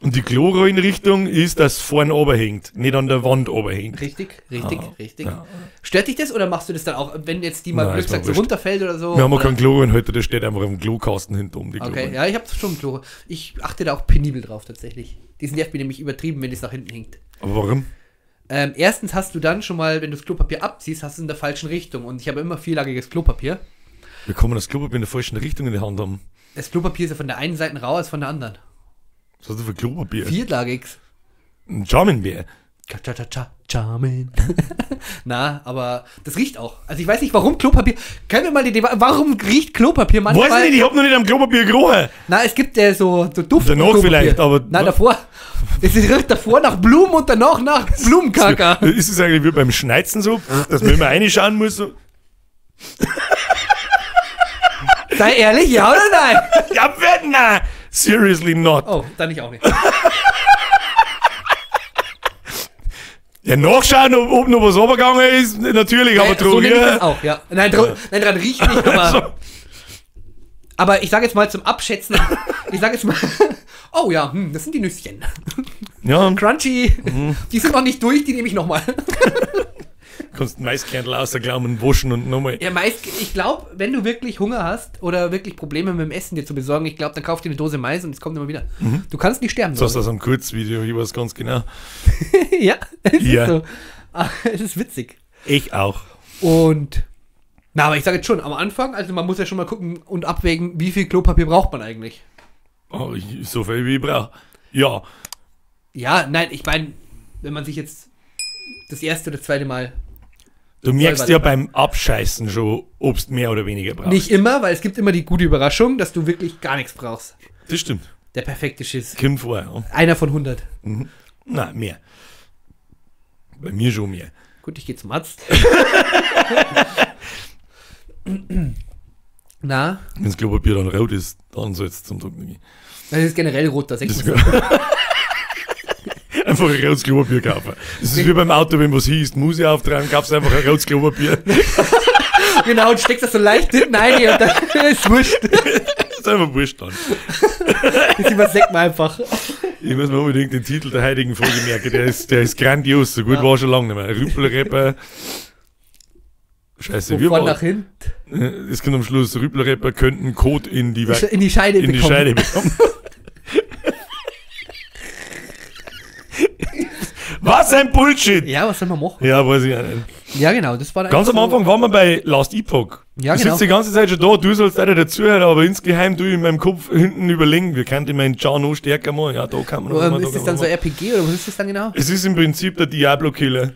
Speaker 1: Und die Chloreinrichtung ist, dass vorne oben hängt, nicht an der Wand oben hängt.
Speaker 2: Richtig, richtig,
Speaker 1: Ah,
Speaker 2: richtig.
Speaker 1: ja.
Speaker 2: Stört dich das oder machst du das dann auch, wenn jetzt die mal
Speaker 1: Nein,
Speaker 2: Glück
Speaker 1: mir
Speaker 2: sagt, so runterfällt oder so?
Speaker 1: Wir haben auch keinen Chloreinhalter, der steht einfach im Klokasten hinter um die
Speaker 2: Okay, ja, ich habe schon Chlor. Ich achte da auch penibel drauf tatsächlich. Die nervt mich nämlich übertrieben, wenn es nach hinten hängt.
Speaker 1: Aber warum?
Speaker 2: Ähm, erstens hast du dann schon mal, wenn du das Klopapier abziehst, hast du es in der falschen Richtung. Und ich habe immer vierlagiges Klopapier.
Speaker 1: Wir kommen das Klopapier in der falschen Richtung in die Hand haben.
Speaker 2: Das Klopapier ist ja von der einen Seite rau als von der anderen.
Speaker 1: Was hast du für Klopapier?
Speaker 2: Vierlagig.
Speaker 1: Ein Charmenbär.
Speaker 2: Cha cha cha cha Charmin. Na, aber das riecht auch. Also ich weiß nicht, warum Klopapier. Können wir mal die Debatte. Warum riecht Klopapier manchmal?
Speaker 1: Weiß nicht, ich hab noch nicht am Klopapier gerochen.
Speaker 2: Na, es gibt ja so, so Duft.
Speaker 1: Danach
Speaker 2: Klopapier.
Speaker 1: vielleicht, aber-
Speaker 2: Nein, davor. Es riecht davor nach Blumen und danach nach Blumenkaka.
Speaker 1: Ist es eigentlich wie beim Schneizen so, dass man immer reinschauen muss? So?
Speaker 2: Sei ehrlich, ja oder nein?
Speaker 1: Ja, wer? Nein, seriously not.
Speaker 2: Oh, dann ich auch nicht.
Speaker 1: Ja, nachschauen, ob, ob noch was runtergegangen ist, natürlich, aber
Speaker 2: so nehme ich das
Speaker 1: Drogen.
Speaker 2: auch, ja. Nein, dr nein dran riecht nicht, aber. Aber ich sage jetzt mal zum Abschätzen, ich sage jetzt mal, oh ja, hm, das sind die Nüsschen.
Speaker 1: Ja,
Speaker 2: Crunchy, die sind noch nicht durch, die nehme ich nochmal.
Speaker 1: kannst Maiskernel rausklauen, waschen und nochmal.
Speaker 2: Ja, meist, ich glaube, wenn du wirklich Hunger hast oder wirklich Probleme mit dem Essen dir zu besorgen, ich glaube, dann kauf dir eine Dose Mais und es kommt immer wieder. Du kannst nicht sterben.
Speaker 1: Mhm. Hast
Speaker 2: glaub
Speaker 1: das am Kurzvideo, ich weiß ganz genau.
Speaker 2: ja, es
Speaker 1: Ja.
Speaker 2: ist so. Ah, Es ist witzig.
Speaker 1: Ich auch.
Speaker 2: Und, na, aber ich sage jetzt schon, am Anfang, also man muss ja schon mal gucken und abwägen, wie viel Klopapier braucht man eigentlich.
Speaker 1: Oh, ich, so viel wie ich brauche. Ja,
Speaker 2: Ja, nein, ich meine, wenn man sich jetzt das erste oder zweite Mal,
Speaker 1: du merkst ja beim Abscheißen schon, ob du mehr oder weniger brauchst.
Speaker 2: nicht immer, weil es gibt immer die gute Überraschung, dass du wirklich gar nichts brauchst.
Speaker 1: Das stimmt.
Speaker 2: Der perfekte Schiss.
Speaker 1: Kommt vor, ja.
Speaker 2: Einer von 100.
Speaker 1: Nein, mehr. Bei mir schon mehr.
Speaker 2: Gut, ich gehe zum Arzt. Na,
Speaker 1: Wenn das Klopapier dann rot ist, dann soll es zum Drucken gehen.
Speaker 2: das ist generell rot, ist
Speaker 1: ist einfach ein rotes Klopapier kaufen. Das ist wie beim Auto, wenn was hieß, muss ich auftragen, kaufst einfach ein rotes Klopapier.
Speaker 2: Genau, und steckst das so leicht hinten ein und dann ist wurscht.
Speaker 1: Das ist einfach wurscht dann.
Speaker 2: Das überseckt man einfach.
Speaker 1: Ich muss mir unbedingt den Titel der heutigen Folge merken. Der ist, der ist grandios. So gut
Speaker 2: Ja.
Speaker 1: war schon lange nicht mehr. Rüppelrepper. Scheiße,
Speaker 2: Wovon
Speaker 1: war
Speaker 2: nach hinten
Speaker 1: Es kommt am Schluss. Rüppelrepper könnten Code in die, Wei-
Speaker 2: in die Scheide
Speaker 1: in die
Speaker 2: bekommen.
Speaker 1: Scheide bekommen. Was ein Bullshit!
Speaker 2: Ja, was soll man machen?
Speaker 1: Ja, weiß ich auch nicht.
Speaker 2: Ja, genau, das war
Speaker 1: Ganz am
Speaker 2: eigentlich
Speaker 1: Anfang waren wir bei Last Epoch.
Speaker 2: Ja,
Speaker 1: du
Speaker 2: genau.
Speaker 1: sitzt die ganze Zeit schon da, du sollst leider dazuhören, aber insgeheim du in meinem Kopf hinten überlegen, wir könnten meinen noch stärker machen. Ja, da kann man
Speaker 2: So,
Speaker 1: noch
Speaker 2: ähm,
Speaker 1: mal, da
Speaker 2: ist das dann so RPG oder was ist das dann genau?
Speaker 1: Es ist im Prinzip der Diablo-Killer.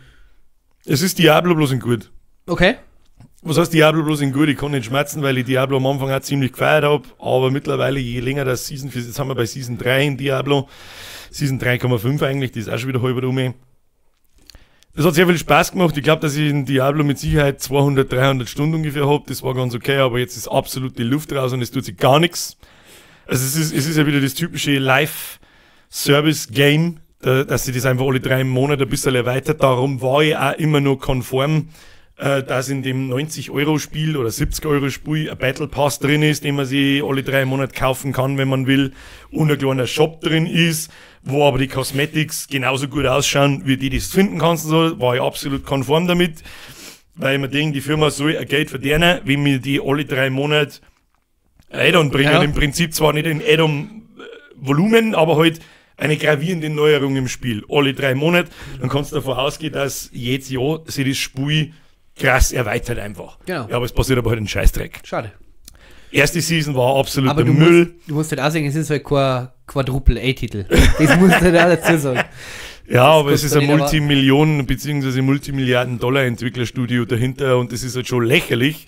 Speaker 1: Es ist Diablo bloß in gut.
Speaker 2: Okay.
Speaker 1: Was heißt Diablo bloß in gut? Ich kann nicht schmerzen, weil ich Diablo am Anfang auch ziemlich gefeiert habe, aber mittlerweile, je länger das Season, jetzt haben wir bei Season 3 in Diablo, Season 3,5 eigentlich, die ist auch schon wieder halber rum. Das hat sehr viel Spaß gemacht. Ich glaube, dass ich in Diablo mit Sicherheit 200, 300 Stunden ungefähr habe. Das war ganz okay, aber jetzt ist absolut die Luft raus und es tut sich gar nichts. Also es ist, es ist ja wieder das typische Live-Service-Game, da- dass sie das einfach alle drei Monate ein bisschen erweitert. Darum war ich auch immer nur konform, äh, dass in dem 90-Euro-Spiel oder 70-Euro-Spiel ein Battle Pass drin ist, den man sich alle drei Monate kaufen kann, wenn man will, und ein kleiner Shop drin ist, wo aber die Cosmetics genauso gut ausschauen, wie die, die du finden kannst. So, war ich absolut konform damit, weil ich mir denke, die Firma soll ein Geld verdienen, wenn mir die alle drei Monate Add-on bringen.
Speaker 2: Ja.
Speaker 1: Im Prinzip zwar nicht in Add-on-Volumen, aber halt eine gravierende Neuerung im Spiel. Alle drei Monate. Dann kannst du davon ausgehen, dass jedes Jahr sich das Spiel krass erweitert einfach.
Speaker 2: Genau.
Speaker 1: Ja, aber es passiert aber halt ein Scheißdreck.
Speaker 2: Schade.
Speaker 1: Erste Season war absolut
Speaker 2: Aber du
Speaker 1: Müll.
Speaker 2: musst, du musst halt auch sagen, es ist halt kein Quadruple-A-Titel. Das musst du halt auch dazu sagen.
Speaker 1: Ja, aber es ist ein Multimillionen- bzw. Multimilliarden-Dollar-Entwicklerstudio dahinter und das ist halt schon lächerlich.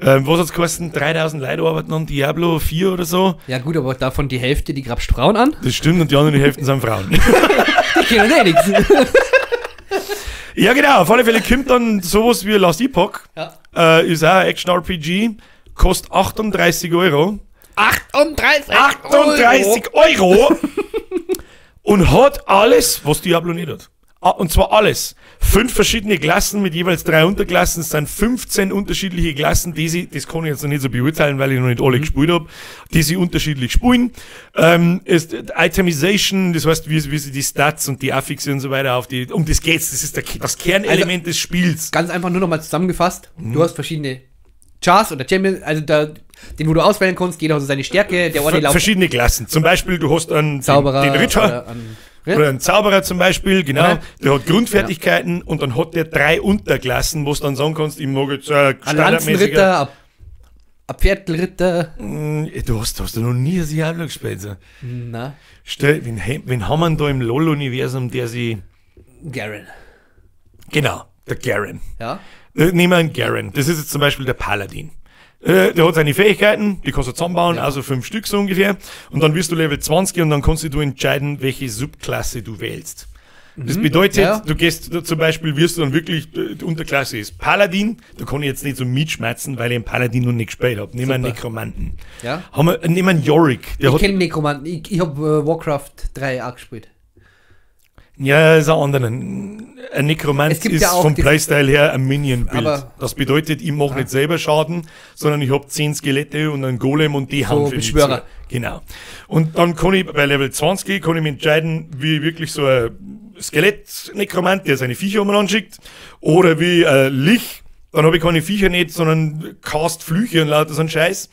Speaker 1: Ähm, was hat's gekostet? 3000 Leute arbeiten an Diablo 4 oder so.
Speaker 2: Ja gut, aber davon die Hälfte, die grabst Frauen an.
Speaker 1: Das stimmt und die anderen Hälften sind Frauen.
Speaker 2: Die kennen eh nichts.
Speaker 1: ja, genau. Auf alle Fälle kommt dann sowas wie Last Epoch.
Speaker 2: Ja.
Speaker 1: Äh, ist auch ein Action-RPG. Kostet 38 Euro.
Speaker 2: 38!
Speaker 1: 38 Euro! und hat alles, was Diablo nicht hat. Ah, Und zwar alles. Fünf verschiedene Klassen mit jeweils drei Unterklassen. Es sind 15 unterschiedliche Klassen, die sie, das kann ich jetzt noch nicht so beurteilen, weil ich noch nicht alle gespielt habe, die sie unterschiedlich spielen. Ähm, ist Itemization, das heißt, wie, wie sie die Stats und die Affixe und so weiter auf die, um das geht's. Das ist der, das Kernelement des Spiels.
Speaker 2: Ganz einfach nur nochmal zusammengefasst.
Speaker 1: Mhm.
Speaker 2: Du hast verschiedene Chars oder Champions, also da, den, wo du auswählen kannst, jeder hat so seine Stärke, der lauft
Speaker 1: verschiedene Klassen. Zum Beispiel, du hast einen
Speaker 2: Zauberer
Speaker 1: den, den Ritter.
Speaker 2: Oder
Speaker 1: ein Zauberer zum Beispiel, genau.
Speaker 2: Ja.
Speaker 1: Der hat Grundfertigkeiten und dann hat der drei Unterklassen, wo du dann sagen kannst, ich mag jetzt äh,
Speaker 2: ein Lanzenritter, ein- ein Pferdritter.
Speaker 1: Mm, Du hast, du hast ja noch nie ein Diablo gespielt. So.
Speaker 2: Na,
Speaker 1: Stell, wen, wen haben wir da im LOL-Universum, der sie.
Speaker 2: Garen.
Speaker 1: Genau, der Garen.
Speaker 2: Ja.
Speaker 1: Äh, nehmen wir einen Garen. Das ist jetzt zum Beispiel der Paladin. Äh, der hat seine Fähigkeiten, die kannst du zusammenbauen, also fünf Stück so ungefähr. Und dann wirst du Level 20 und dann kannst du entscheiden, welche Subklasse du wählst. Das bedeutet,
Speaker 2: Mhm. ja.
Speaker 1: du gehst zum Beispiel, wirst du dann wirklich, äh, die Unterklasse ist Paladin, da kann ich jetzt nicht so mitschmerzen, weil ich einen Paladin noch nicht gespielt habe. Nehmen wir einen. Nekromanten.
Speaker 2: Ja.
Speaker 1: Haben wir, nehmen wir einen Yorick.
Speaker 2: Ich kenne Nekromanten. Ich, ich habe äh, Warcraft 3 auch gespielt.
Speaker 1: Ja, ist ein anderer. Ein Nekromant ist
Speaker 2: ja
Speaker 1: vom Playstyle her ein Minion-Bild. Das bedeutet, ich mache nicht selber Schaden, sondern ich habe 10 Skelette und einen Golem und die haben für mich
Speaker 2: Beschwörer.
Speaker 1: Genau. Und dann kann ich bei Level 20 kann ich mich entscheiden, wie ich wirklich so ein Skelett-Nekromant, der seine Viecher umeinander schickt. Oder wie äh, Lich, dann habe ich keine Viecher nicht, sondern cast Flüche und lauter so ein Scheiß.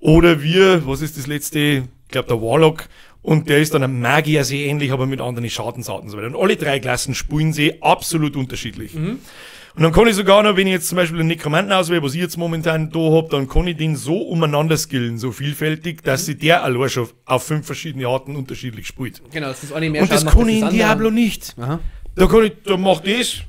Speaker 1: Oder wir, was ist das letzte? Ich glaube der Warlock. Und der ist dann ein Magier sehr ähnlich, aber mit anderen Schadensarten und so weiter. Und alle drei Klassen spielen sie absolut unterschiedlich. Und dann kann ich sogar noch, wenn ich jetzt zum Beispiel einen Nekromanten auswähle, was ich jetzt momentan da hab, dann kann ich den so umeinander skillen, so vielfältig, dass sich der allein schon auf fünf verschiedene Arten unterschiedlich spielt.
Speaker 2: Genau, das ist auch nicht mehr
Speaker 1: Und das
Speaker 2: Schaden
Speaker 1: kann ich in. Diablo nicht.
Speaker 2: Aha.
Speaker 1: Da kann ich, da macht das,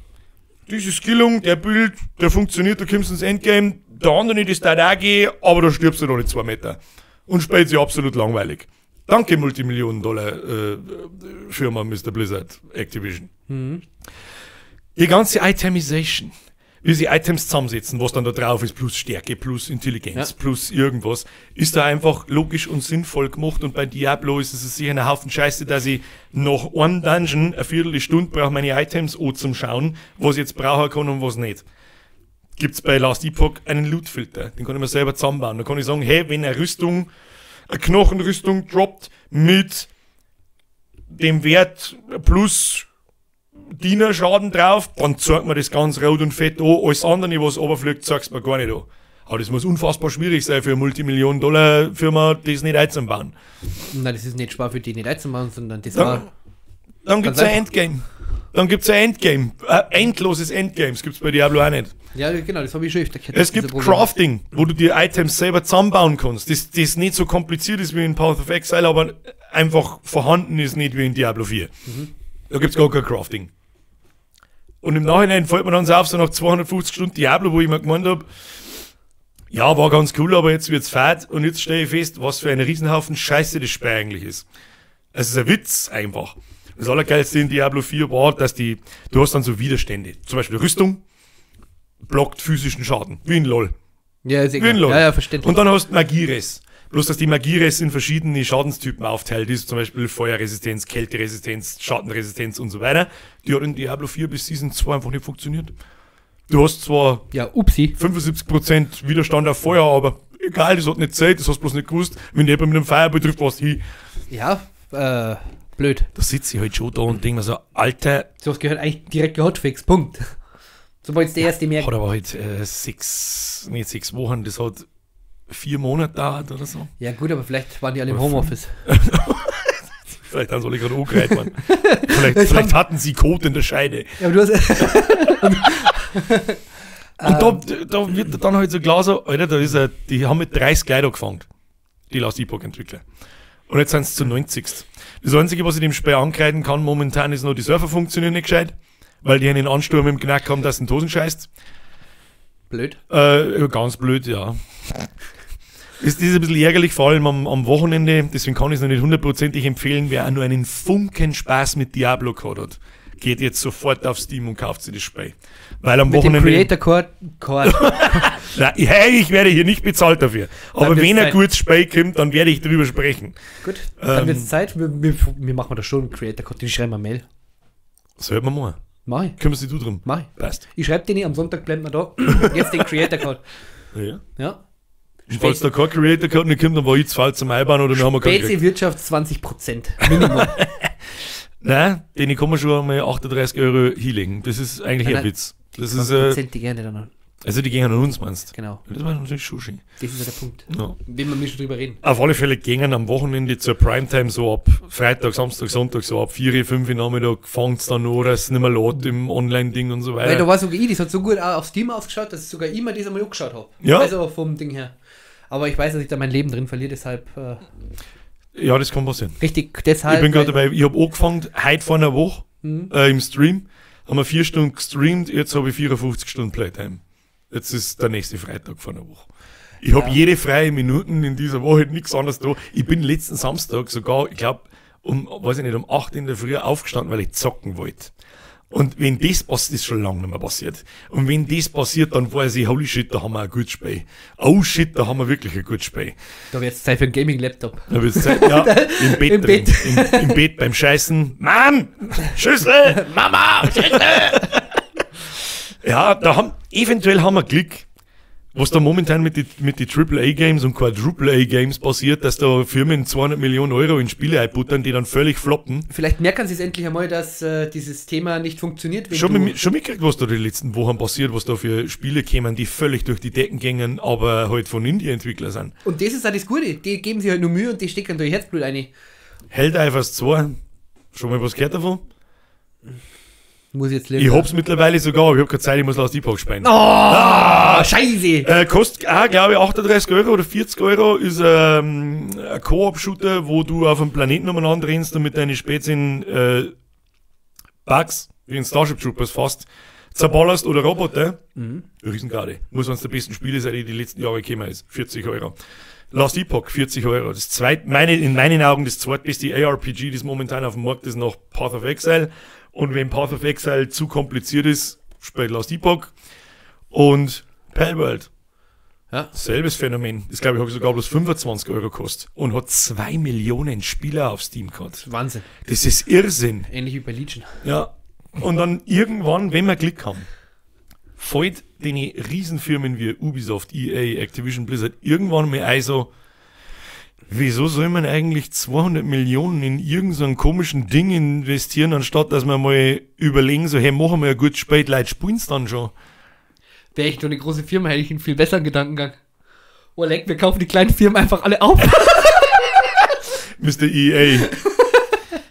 Speaker 1: diese Skillung, der Bild, der funktioniert, da kommst du ins Endgame, der andere nicht, das darf auch gehen, aber da stirbst du noch nicht zwei Meter. Und spielt sich absolut langweilig. Danke, Multimillionen-Dollar-Firma Mr. Blizzard Activision. Die ganze Itemization, wie sie Items zusammensetzen, was dann da drauf ist, plus Stärke, plus Intelligenz,
Speaker 2: Ja.
Speaker 1: plus irgendwas, ist da einfach logisch und sinnvoll gemacht. Und bei Diablo ist es sicher ein Haufen Scheiße, dass ich nach einem Dungeon eine Viertelstunde brauche, meine Items an zum Schauen, was ich jetzt brauchen kann und was nicht. Gibt's bei Last Epoch einen Loot-Filter, den kann ich mir selber zusammenbauen. Da kann ich sagen, hey, wenn eine Rüstung, Knochenrüstung droppt mit dem Wert plus Dienerschaden drauf, dann zeigt mir das ganz rot und fett an. Alles andere, was runterfliegt, zeigt's mir gar nicht an. Aber das muss unfassbar schwierig sein für eine Multimillionen-Dollar-Firma, das nicht einzubauen.
Speaker 2: Nein, das ist nicht Spaß für die nicht einzumachen, sondern das
Speaker 1: Dann,
Speaker 2: war.
Speaker 1: dann gibt's ein Endgame. Dann gibt's ein Endgame. Ein endloses Endgame. Das gibt's bei Diablo auch nicht.
Speaker 2: Ja, genau, das habe ich schon öfter gehört.
Speaker 1: Es gibt. Crafting, wo du dir Items selber zusammenbauen kannst. Das, das nicht so kompliziert ist wie in Path of Exile, aber einfach vorhanden ist nicht wie in Diablo 4. Da gibt's gar kein Crafting. Und im Nachhinein fällt mir dann so auf, so nach 250 Stunden Diablo, wo ich mir gemeint hab, ja, war ganz cool, aber jetzt wird's fad und jetzt stelle ich fest, was für ein Riesenhaufen Scheiße das Spiel eigentlich ist. Es ist ein Witz einfach. Das Allergeilste in Diablo 4 war, dass die, du hast dann so Widerstände. Zum Beispiel Rüstung blockt physischen Schaden. Wie in LOL.
Speaker 2: Ja, ist
Speaker 1: Wie in
Speaker 2: egal.
Speaker 1: LOL.
Speaker 2: Ja, ja, verständlich.
Speaker 1: Und dann hast du Magires. Bloß, dass die Magires in verschiedene Schadenstypen aufteilt ist, zum Beispiel Feuerresistenz, Kälteresistenz, Schattenresistenz und so weiter. Die hat in Diablo 4 bis Season 2 einfach nicht funktioniert. Du hast zwar
Speaker 2: ja, upsi.
Speaker 1: 75% Widerstand auf Feuer, aber egal, das hat nicht Zeit, das hast du bloß nicht gewusst. Wenn jemand mit einem Feuer betrifft, was hi.
Speaker 2: Ja, äh, blöd.
Speaker 1: Da sitze ich halt schon da und denke mir so, Alter,
Speaker 2: So was gehört eigentlich direkt Hotfix. Punkt. Sobald es der erste merkt.
Speaker 1: hat aber halt äh, sechs, nicht sechs Wochen, das hat vier Monate dauert oder so.
Speaker 2: Ja, gut, aber vielleicht waren die alle im Homeoffice.
Speaker 1: Vielleicht haben sie alle gerade angereiht, Mann. vielleicht, vielleicht hatten sie Kot in der Scheide.
Speaker 2: Ja, aber du hast.
Speaker 1: Und da, da wird dann halt so klar so, Alter, da ist er, die haben mit 30 Leuten angefangen, die Last Epoch Entwickler. Und jetzt sind sie zu 90. Das Einzige, was ich dem Spiel ankreiden kann momentan, ist nur, die Server funktionieren nicht gescheit, weil die einen Ansturm im Knack haben, dass den Tosen scheißt.
Speaker 2: blöd.
Speaker 1: Äh, ganz blöd, ja. Ist, ist ein bisschen ärgerlich, vor allem am, am Wochenende, deswegen kann ich es noch nicht hundertprozentig empfehlen, wer auch nur einen Funken Spaß mit Diablo gehabt hat, geht jetzt sofort auf Steam und kauft sich das Spiel. Weil am
Speaker 2: Mit dem
Speaker 1: Wochenende...
Speaker 2: Creator Code. Code.
Speaker 1: Nein, hey, ich werde hier nicht bezahlt dafür. Aber wenn ein gutes Spiel kommt, dann werde ich drüber sprechen.
Speaker 2: Gut, dann
Speaker 1: Ähm.
Speaker 2: wird es Zeit. Wir, wir, wir machen da schon Creator Code. Ich schreibe mal Mail.
Speaker 1: Sollen wir mal.
Speaker 2: Mach ich.
Speaker 1: Kümmerst dich du drum?
Speaker 2: Mach ich.
Speaker 1: Passt.
Speaker 2: Ich schreibe den nicht, am Sonntag blenden wir da. Jetzt den Creator Code.
Speaker 1: Ja.
Speaker 2: Ja.
Speaker 1: Und falls der kein Creator Code nicht kommt, dann war ich zu faul zum Einbauen oder wir haben keinen.
Speaker 2: PC Wirtschaft 20%. Minimum.
Speaker 1: Nein, den kann man schon mal 38 Euro hinlegen. Das ist eigentlich
Speaker 2: Nein,
Speaker 1: ein. Witz. Das ist, äh,
Speaker 2: 20% die gerne dann.
Speaker 1: Also die gehen an uns, meinst
Speaker 2: Genau.
Speaker 1: du? Das war natürlich schon schön.
Speaker 2: Das ist ja der Punkt.
Speaker 1: Ja.
Speaker 2: Wenn wir nicht drüber reden.
Speaker 1: Auf alle Fälle gingen am Wochenende zur Primetime so ab Freitag, Samstag, Sonntag so ab 4, 5 Uhr Nachmittag fängt es dann an, dass es nicht mehr lädt im Online-Ding und so
Speaker 2: Weil da
Speaker 1: weiter.
Speaker 2: war sogar ich, das hat so gut auch auf Steam ausgeschaut, dass sogar ich mir das einmal angeschaut habe.
Speaker 1: Ja.
Speaker 2: Also vom Ding her. Aber ich weiß, dass ich da mein Leben drin verliere, deshalb äh,
Speaker 1: Ja, das kann passieren.
Speaker 2: richtig, deshalb.
Speaker 1: Ich bin gerade dabei, ich habe angefangen, heute vor einer Woche
Speaker 2: Mhm.
Speaker 1: äh, im Stream, haben wir vier Stunden gestreamt, jetzt habe ich 54 Stunden Playtime. Jetzt ist der nächste Freitag vor einer Woche. Ich habe
Speaker 2: Ja.
Speaker 1: jede freie Minuten in dieser Woche nichts anderes da. Ich bin letzten Samstag sogar, ich glaube, um, weiß ich nicht, um 8 in der Früh aufgestanden, weil ich zocken wollte. Und wenn das passiert, ist schon lange nicht mehr passiert. Und wenn das passiert, dann weiß ich, holy shit, da haben wir ein gutes Spiel. Oh shit, da haben wir wirklich ein gutes Spiel.
Speaker 2: Da wird es Zeit für einen Gaming-Laptop.
Speaker 1: Da wird's Zeit, ja, im Bett,
Speaker 2: Im Bett.
Speaker 1: Im, Im Bett beim Scheißen. Mann! Schüssel! Mama! Schüssel! ja, da haben, eventuell haben wir Glück. was da momentan mit den mit die AAA-Games und Quadruple-A-Games passiert, dass da Firmen 200 Millionen Euro in Spiele einbuttern, die dann völlig floppen.
Speaker 2: Vielleicht merken sie es endlich einmal, dass äh, dieses Thema nicht funktioniert.
Speaker 1: Schon, mit, schon mitgekriegt, was da die letzten Wochen passiert, was da für Spiele kämen, die völlig durch die Decken gingen, aber halt von Indie-Entwicklern sind.
Speaker 2: Und das ist auch das Gute. Die geben sich halt nur Mühe und die stecken durch Herzblut ein.
Speaker 1: Helldivers 2, schon mal was gehört davon?
Speaker 2: Muss ich jetzt lernen.
Speaker 1: Ich hab's mittlerweile sogar, aber ich hab keine Zeit, ich muss Last Epoch spielen.
Speaker 2: Oh, scheiße.
Speaker 1: Äh, kostet auch, glaube ich, 38 Euro oder 40 Euro. Ist ähm, ein Koop-Shooter, wo du auf einem Planeten umeinander rennst und mit deinen Spätzchen äh, Bugs, wie in Starship Troopers fast, zerballerst oder Roboter. Mhm. Riesengarde. Muss eines der besten Spiele sein, die die letzten Jahre gekommen ist. 40 Euro. Last Epoch, 40 Euro. Das zweit, meine, in meinen Augen das zweitbeste ARPG, das momentan auf dem Markt ist, nach Path of Exile. Und wenn Path of Exile zu kompliziert ist, spielt Last Epoch. Und Palworld.
Speaker 2: Ja.
Speaker 1: Selbes Phänomen. Das glaube ich hat sogar bloß 25 Euro gekostet. Und hat zwei Millionen Spieler auf Steam gehabt.
Speaker 2: Wahnsinn.
Speaker 1: Das ist Irrsinn.
Speaker 2: Ähnlich wie bei Legion.
Speaker 1: Ja. Und dann irgendwann, wenn wir Glück haben, fällt den Riesenfirmen wie Ubisoft, EA, Activision Blizzard irgendwann mal ein so, wieso soll man eigentlich 200 Millionen in irgendein komischen Ding investieren, anstatt dass wir mal überlegen, so, hey, machen wir ein gutes Spiel, Leute spielen's dann schon.
Speaker 2: Wäre ich nur eine große Firma, hätte ich einen viel besseren Gedankengang. Oh, leck, wir kaufen die kleinen Firmen einfach alle auf.
Speaker 1: Mr. EA.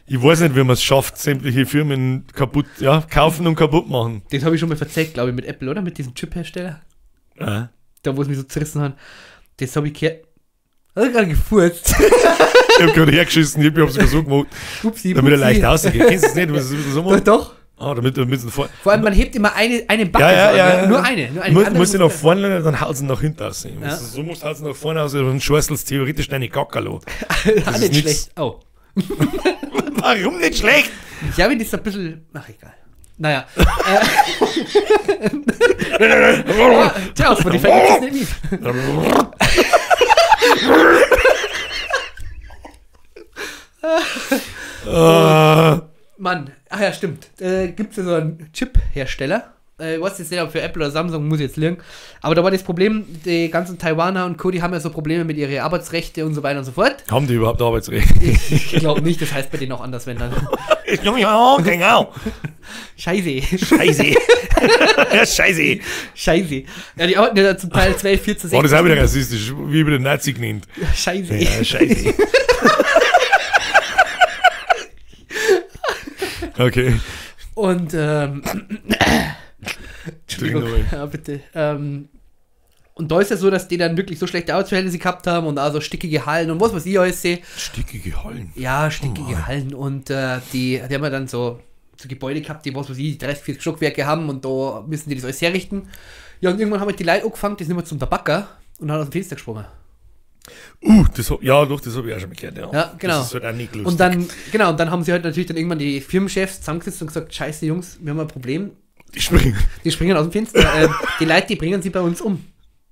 Speaker 1: Ich weiß nicht, wie man es schafft, sämtliche Firmen kaputt, ja, kaufen und kaputt machen.
Speaker 2: Das habe ich schon mal verzeiht, glaube ich, mit Apple, oder? Mit diesem Chip-Hersteller.
Speaker 1: Äh.
Speaker 2: Da, wo es mich so zerrissen hat. Das habe ich gehört. Hat er gerade gefurzt.
Speaker 1: Ich hab gerade hergeschissen, ich hab sogar so gemacht,
Speaker 2: Upsi,
Speaker 1: damit er leicht aussieht. Kennst du es nicht, was es so
Speaker 2: Doch,
Speaker 1: macht?
Speaker 2: doch.
Speaker 1: Ah, damit ein bisschen vor.
Speaker 2: Vor allem, man hebt immer eine, eine Backe.
Speaker 1: Ja, ja,
Speaker 2: so
Speaker 1: ja, ja.
Speaker 2: Nur eine. Nur eine.
Speaker 1: Muss, musst du nach vorne lehnen, dann haut sie nach hinten aus.
Speaker 2: Ja.
Speaker 1: So musst du nach vorne aus, dann schweißelst theoretisch deine Kackerlo.
Speaker 2: Auch
Speaker 1: ist
Speaker 2: nicht schlecht. Oh.
Speaker 1: Warum nicht schlecht?
Speaker 2: Ja, wenn das ein bisschen. Ach, egal. Naja. äh, Tja, auf Spotify gibt es nicht
Speaker 1: Äh,
Speaker 2: Mann, ach ja, stimmt. Äh, gibt es ja so einen Chip-Hersteller. Äh, ich weiß jetzt nicht, ob für Apple oder Samsung, muss ich jetzt lernen. Aber da war das Problem, die ganzen Taiwaner und Co., die haben ja so Probleme mit ihren Arbeitsrechte und so weiter und so fort.
Speaker 1: haben die überhaupt Arbeitsrecht?
Speaker 2: Ich glaube nicht, das heißt bei denen auch anders, wenn dann.
Speaker 1: Ich glaube, ja, genau.
Speaker 2: Scheiße.
Speaker 1: Scheiße. ja, scheiße.
Speaker 2: Scheiße. Ja, die arbeiten ja zum Teil 12, 14, 16.
Speaker 1: War das auch wieder rassistisch, wie über den Nazi genannt.
Speaker 2: Scheiße.
Speaker 1: Ja, scheiße. okay.
Speaker 2: Und, ähm, Entschuldigung, ja, bitte. Ähm, und da ist ja so, dass die dann wirklich so schlechte Arbeitsverhältnisse gehabt haben und auch so stickige Hallen und was weiß ich alles sehe.
Speaker 1: Stickige Hallen.
Speaker 2: Ja, stickige Hallen und äh, die, die haben ja dann so, so Gebäude gehabt, die was weiß ich, 30, 40 Stockwerke haben und da müssen die das alles herrichten. Ja, und irgendwann haben halt die Leute angefangen, die sind immer zum Tabakka und haben aus dem Fenster gesprungen.
Speaker 1: Uh, das hab, ja, doch, das habe ich auch schon mal gehört, ja.
Speaker 2: Ja, genau.
Speaker 1: Das ist halt auch nicht lustig.
Speaker 2: Und dann, genau, und dann haben sie halt natürlich dann irgendwann die Firmenchefs zusammengesetzt und gesagt, scheiße Jungs, wir haben ein Problem,
Speaker 1: die springen.
Speaker 2: Die springen aus dem Fenster. ähm, die Leute, die bringen sie bei uns um.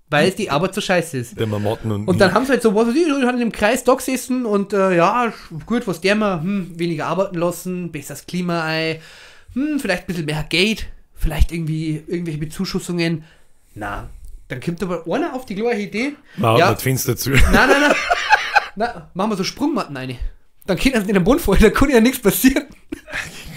Speaker 2: Weil die Arbeit so scheiße ist.
Speaker 1: Der Mamotten und.
Speaker 2: Und dann haben sie halt so, was weiß ich, die haben im Kreis da gesessen und äh, ja, gut, was der mal, hm, weniger arbeiten lassen, besseres Klima ein, hm, vielleicht ein bisschen mehr Geld, vielleicht irgendwie irgendwelche Bezuschussungen. Na, dann kommt aber einer auf die gleiche Idee.
Speaker 1: Mach
Speaker 2: ja,
Speaker 1: das Fenster zu.
Speaker 2: nein, nein, nein. Na, machen wir so Sprungmatten eine. Dann geht das in den Bund vor, da kann ja nichts passieren.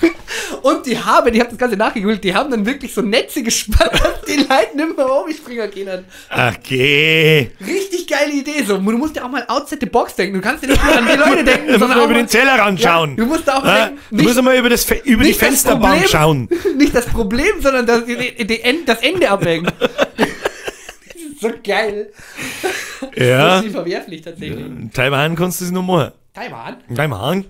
Speaker 2: Und die haben, ich habe das Ganze nachgegoogelt, die haben dann wirklich so Netze gespannt, dass die Leute nicht mehr umspringen können.
Speaker 1: Ach, geh.
Speaker 2: Richtig geile Idee. So, du musst ja auch mal outside the box denken. Du kannst ja nicht nur an die Leute denken,
Speaker 1: Du musst mal über den Tellerrand
Speaker 2: Ja,
Speaker 1: schauen.
Speaker 2: du musst auch
Speaker 1: Ja,
Speaker 2: denken,
Speaker 1: du
Speaker 2: nicht-
Speaker 1: musst mal über, das, über die
Speaker 2: das
Speaker 1: Fensterbank schauen.
Speaker 2: nicht das Problem, sondern das, die, die, End- das Ende abwägen. das ist so geil. Das
Speaker 1: Ja.
Speaker 2: ist nicht verwerflich tatsächlich.
Speaker 1: Taiwan kannst du es noch mal.
Speaker 2: Taiwan?
Speaker 1: Taiwan.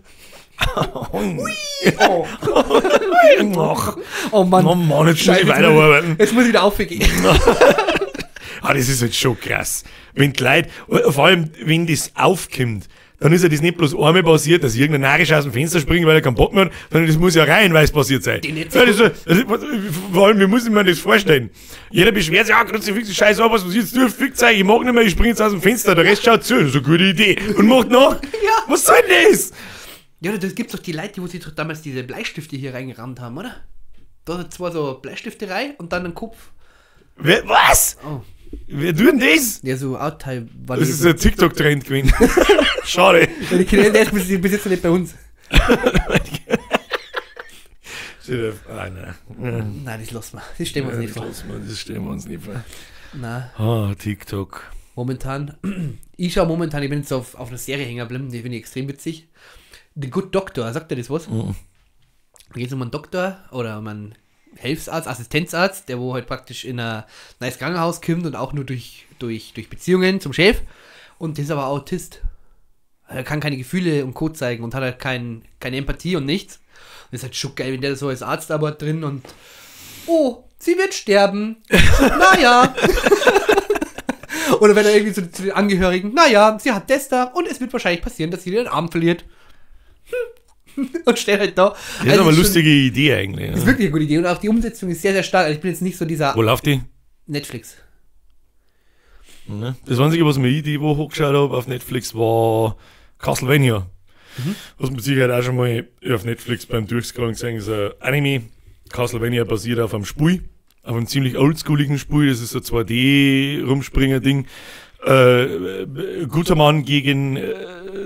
Speaker 2: Oh, oh Mann.
Speaker 1: Mann, Mann, jetzt muss ich weiterarbeiten.
Speaker 2: Jetzt muss ich wieder aufgehen.
Speaker 1: Ah, das ist halt schon krass. Wenn die Leute, vor allem, wenn das aufkommt, dann ist ja das nicht bloß einmal passiert, dass irgendein Narisch aus dem Fenster springt, weil er keinen Bock mehr hat, sondern das muss ja reihenweise passiert sein.
Speaker 2: Die nicht
Speaker 1: ja, das, das, ist- vor allem, wie muss ich mir das vorstellen? Jeder beschwert sich, ja, Kruzifix, die Scheiße ab, was passiert jetzt? Du fickt ich mag nicht mehr, ich spring jetzt aus dem Fenster, der Rest schaut zu, das ist eine gute Idee. Und macht nach.
Speaker 2: Ja.
Speaker 1: Was soll denn das?
Speaker 2: Ja, das gibt's doch die Leute, die wo sie doch damals diese Bleistifte hier reingerammt haben, oder? Da hat zwar so Bleistifte rein und dann ein Kopf.
Speaker 1: Wer, was?
Speaker 2: Oh.
Speaker 1: Wer denn das?
Speaker 2: Ja, so Outtime war
Speaker 1: Das ist ein TikTok-Trend gewesen. Schade.
Speaker 2: Ja, die kennen ist bis, jetzt nicht bei uns.
Speaker 1: Ah, nein.
Speaker 2: Nein, das lassen wir. Das stellen wir uns nicht vor.
Speaker 1: Das lassen wir, das stellen wir uns nicht vor.
Speaker 2: Nein,
Speaker 1: Ah, TikTok.
Speaker 2: momentan. Ich schaue momentan, ich bin jetzt auf, auf einer Serie hängen geblieben, die finde ich extrem witzig. The Good Doctor, sagt dir das was?
Speaker 1: Mhm.
Speaker 2: Da geht es um einen Doktor oder um einen Hilfsarzt, Assistenzarzt, der wo halt praktisch in ein neues Krankenhaus kommt und auch nur durch, durch, durch Beziehungen zum Chef. Und der ist aber Autist. Er kann keine Gefühle und Co. zeigen und hat halt kein, keine Empathie und nichts. Und das ist halt schon geil, wenn der so als Arzt aber drin und oh, sie wird sterben. naja. Oder wenn er irgendwie zu, zu den Angehörigen, naja, sie hat das da und es wird wahrscheinlich passieren, dass sie den Arm verliert. Und steht halt da.
Speaker 1: Das ist
Speaker 2: Also
Speaker 1: aber eine
Speaker 2: schon-
Speaker 1: lustige Idee eigentlich.
Speaker 2: ist wirklich eine gute Idee und auch die Umsetzung ist sehr, sehr stark. Also ich bin jetzt nicht so dieser
Speaker 1: Wo läuft die?
Speaker 2: Netflix.
Speaker 1: Ne? Das Einzige, was mir ich die Woche hochgeschaut habe auf Netflix, war Castlevania. Was man sicher auch schon mal auf Netflix beim Durchscrollen gesehen ist ein Anime. Castlevania basiert auf einem Spiel, auf einem ziemlich oldschooligen Spiel. Das ist so 2D-Rumspringer-Ding. Äh, äh, guter Mann gegen äh,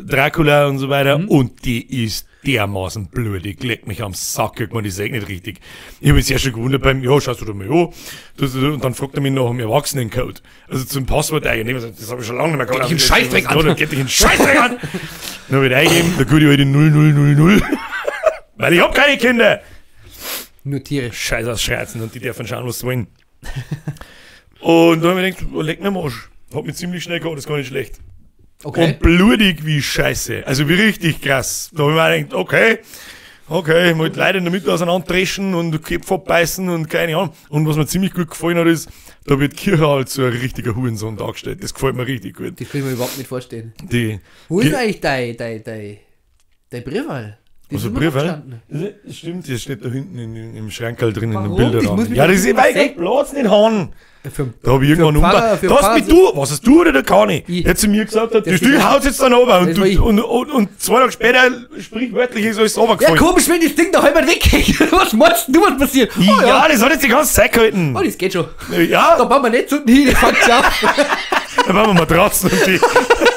Speaker 1: Dracula und so weiter. Und die ist dermaßen blutig. Leckt mich am Sack, kriegt man das echt nicht richtig. Ich habe mich sehr schon gewundert beim, ja, schaust du da mal an. Das, und dann fragt er mich nach dem Erwachsenencode. Also zum Passwort eingeben. Ich Das habe ich schon lange nicht mehr gehabt.
Speaker 2: Geht dich einen Scheißdreck an.
Speaker 1: Ja, das geht dich einen Scheißdreck an. Dann habe ich eingeben, der gute alte 0000. Weil ich hab keine Kinder.
Speaker 2: Nur Tiere.
Speaker 1: Scheiß aus Scherzen und die dürfen schauen, was sie wollen. und dann habe ich gedacht, oh, leck mir Arsch. Hat mich ziemlich schnell gehabt, das ist gar nicht schlecht.
Speaker 2: Okay.
Speaker 1: Und blutig wie Scheiße. Also wie richtig krass. Da habe ich mir gedacht, okay, okay, ich wollte Leute in der Mitte auseinanderdreschen und Köpfe abbeißen und keine Ahnung. Und was mir ziemlich gut gefallen hat, ist, da wird Kirche halt so ein richtiger Hurensohn dargestellt. Das gefällt mir richtig gut.
Speaker 2: Die kann ich mir überhaupt nicht vorstellen.
Speaker 1: Die,
Speaker 2: Wo ist eigentlich dein, dein, dein, dein Briefwahl? Die
Speaker 1: also
Speaker 2: ist immer
Speaker 1: Brief,
Speaker 2: noch
Speaker 1: äh?
Speaker 2: gestanden.
Speaker 1: Das stimmt, das steht da hinten in, in, im Schrankerl drin in
Speaker 2: Warum? muss
Speaker 1: Bilderrahmen.
Speaker 2: mich
Speaker 1: Ja, das ist weil ich. Platz nicht haben.
Speaker 2: Für,
Speaker 1: Da habe ich irgendwann
Speaker 2: Pfarrer-
Speaker 1: um. Das bist du, was hast du oder der Kani?
Speaker 2: Ich.
Speaker 1: Der zu mir gesagt hat,
Speaker 2: Das
Speaker 1: du
Speaker 2: ist-
Speaker 1: haust jetzt dann runter und, du, und, und, und zwei Tage später sprichwörtlich ist alles
Speaker 2: ja,
Speaker 1: runtergefallen.
Speaker 2: komisch, wenn das Ding da halb weg Was meinst du, was passiert? Oh,
Speaker 1: ja,
Speaker 2: ja.
Speaker 1: das hat jetzt die ganze Zeit gehalten.
Speaker 2: Oh, das geht schon. Da
Speaker 1: Ja,
Speaker 2: machen wir nicht so hin, das fängt schon auf.
Speaker 1: da machen wir Matratzen und die.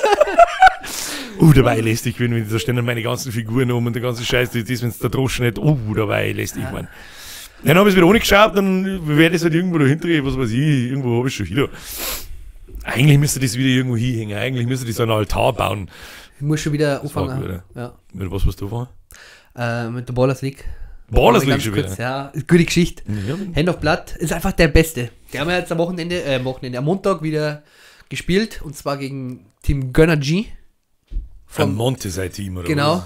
Speaker 1: Uh, da war ich gewesen, wenn da stehen dann meine ganzen Figuren um und der ganze Scheiß, das ist, wenn es der Droschen nicht, uh, da war ich Mann. Dann habe ich es wieder ohne geschaut, dann werde ich es halt irgendwo dahinter was weiß ich, irgendwo habe ich schon wieder. Eigentlich müsste das wieder irgendwo hinhängen, eigentlich müsste das einen Altar bauen.
Speaker 2: Ich muss schon wieder
Speaker 1: gut,
Speaker 2: anfangen. Ja.
Speaker 1: Mit was, was du war?
Speaker 2: Äh, mit der Ballers League.
Speaker 1: Ballers League schon
Speaker 2: kurz,
Speaker 1: wieder.
Speaker 2: Ja, gute Geschichte.
Speaker 1: Ja,
Speaker 2: Hand of Blood ist einfach der Beste. Die haben ja jetzt am Wochenende, äh, Wochenende, am Montag wieder gespielt und zwar gegen Team Gunner G.
Speaker 1: Vom
Speaker 2: Vom,
Speaker 1: Monte sein Team, oder
Speaker 2: genau.
Speaker 1: was?